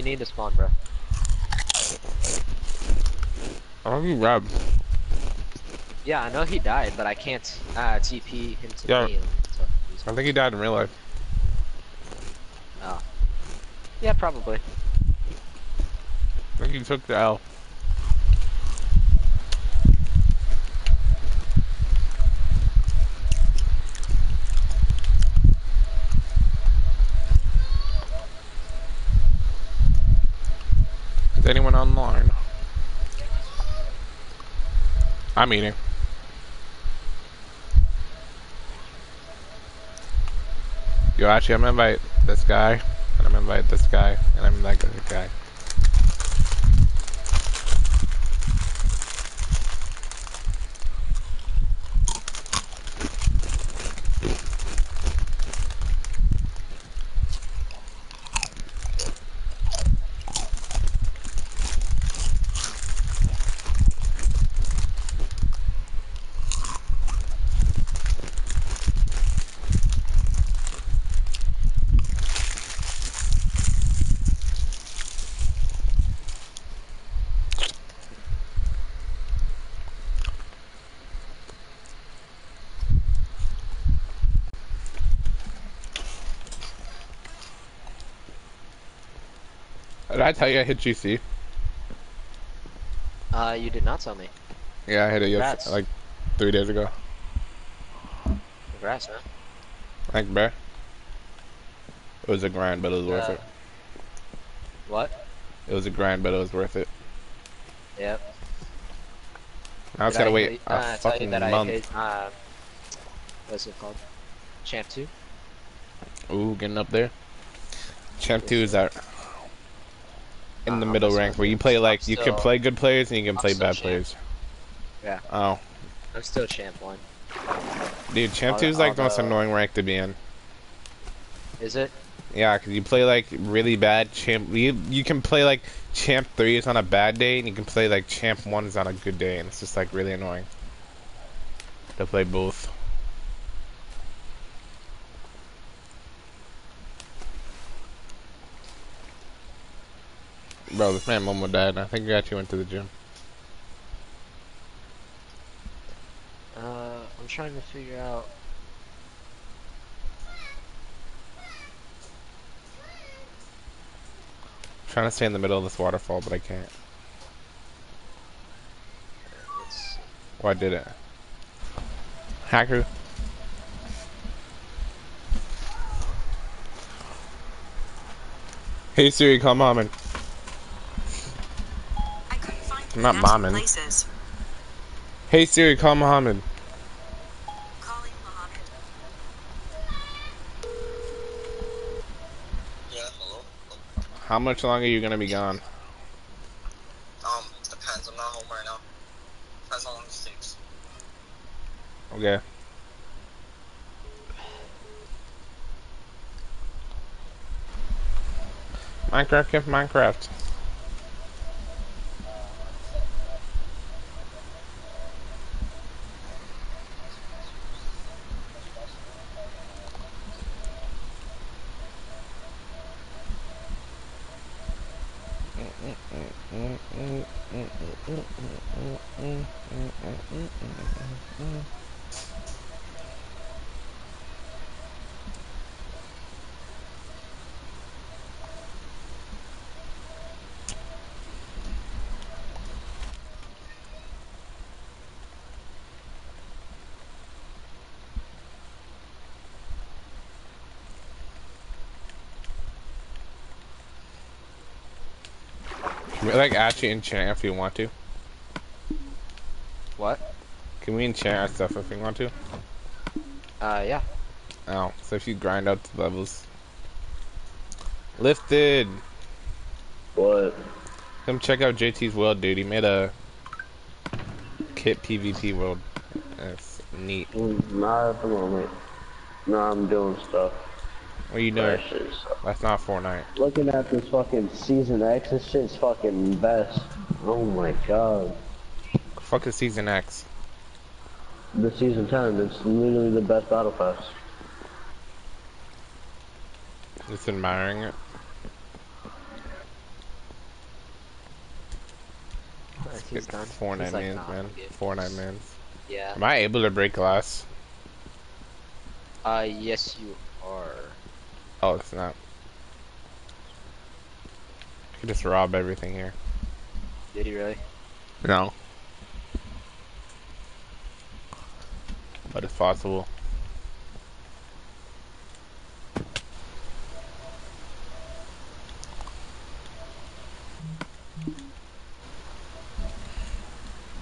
You need to spawn, bro. I don't think Rob. Yeah, I know he died, but I can't uh, TP him to Yeah. me. So I think he died in real life. yeah, probably. I think he took the L. I'm eating. Yo, actually, I'm gonna invite this guy, and I'm gonna invite this guy, and I'm this guy. Tell you I hit GC? Uh, you did not tell me. Yeah, I hit it yes, like three days ago. Congrats, man. Thanks, bear. It was a grind, but it was worth Uh, it. What? It was a grind, but it was worth it. Yep. Now it's gotta I wait a uh, you fucking month. hit, uh, what's it called? Champ 2? Ooh, getting up there. Champ 2 is that in Uh, the I'm middle rank where you play like I'm you can play good players and you can I'm play bad champ. players. Yeah. Oh, I'm still Champ 1. dude, Champ 2 is like the most annoying rank to be in. Is it? Yeah, because you play like really bad champ. You you can play like champ three is on a bad day, and you can play like champ one is on a good day, and it's just like really annoying to play both. Bro, this man Momo died. and I think he actually went to the gym. Uh, I'm trying to figure out. I'm trying to stay in the middle of this waterfall, but I can't. Let's, Oh, I did it. Hacker. Hey Siri, call. I couldn't find I'm not matching bombing. places. Hey Siri, call Mohammed. Calling Mohammed. Yeah, hello. How much longer are you gonna be gone? Um, depends. I'm not home right now. Depends how long this takes. Okay. Minecraft, Kev, Minecraft. Can we like actually enchant if you want to? what? Can we enchant our stuff if we want to? Uh, yeah. Oh, so if you grind out the levels. Lifted! What? Come check out JT's world, dude. He made a kit PvP world. That's neat. Not at the moment. No, I'm doing stuff. What do you know? That's not Fortnite. Looking at this fucking season X, this shit's fucking best. Oh my god. Fuck the season X. The season 10, it's literally the best battle pass. Just admiring it. Get. Four nine like, man. Four mans. Yeah. Am I able to break glass? Uh, yes, you Oh, it's not. I could just rob everything here. Did he really? No. But it's possible.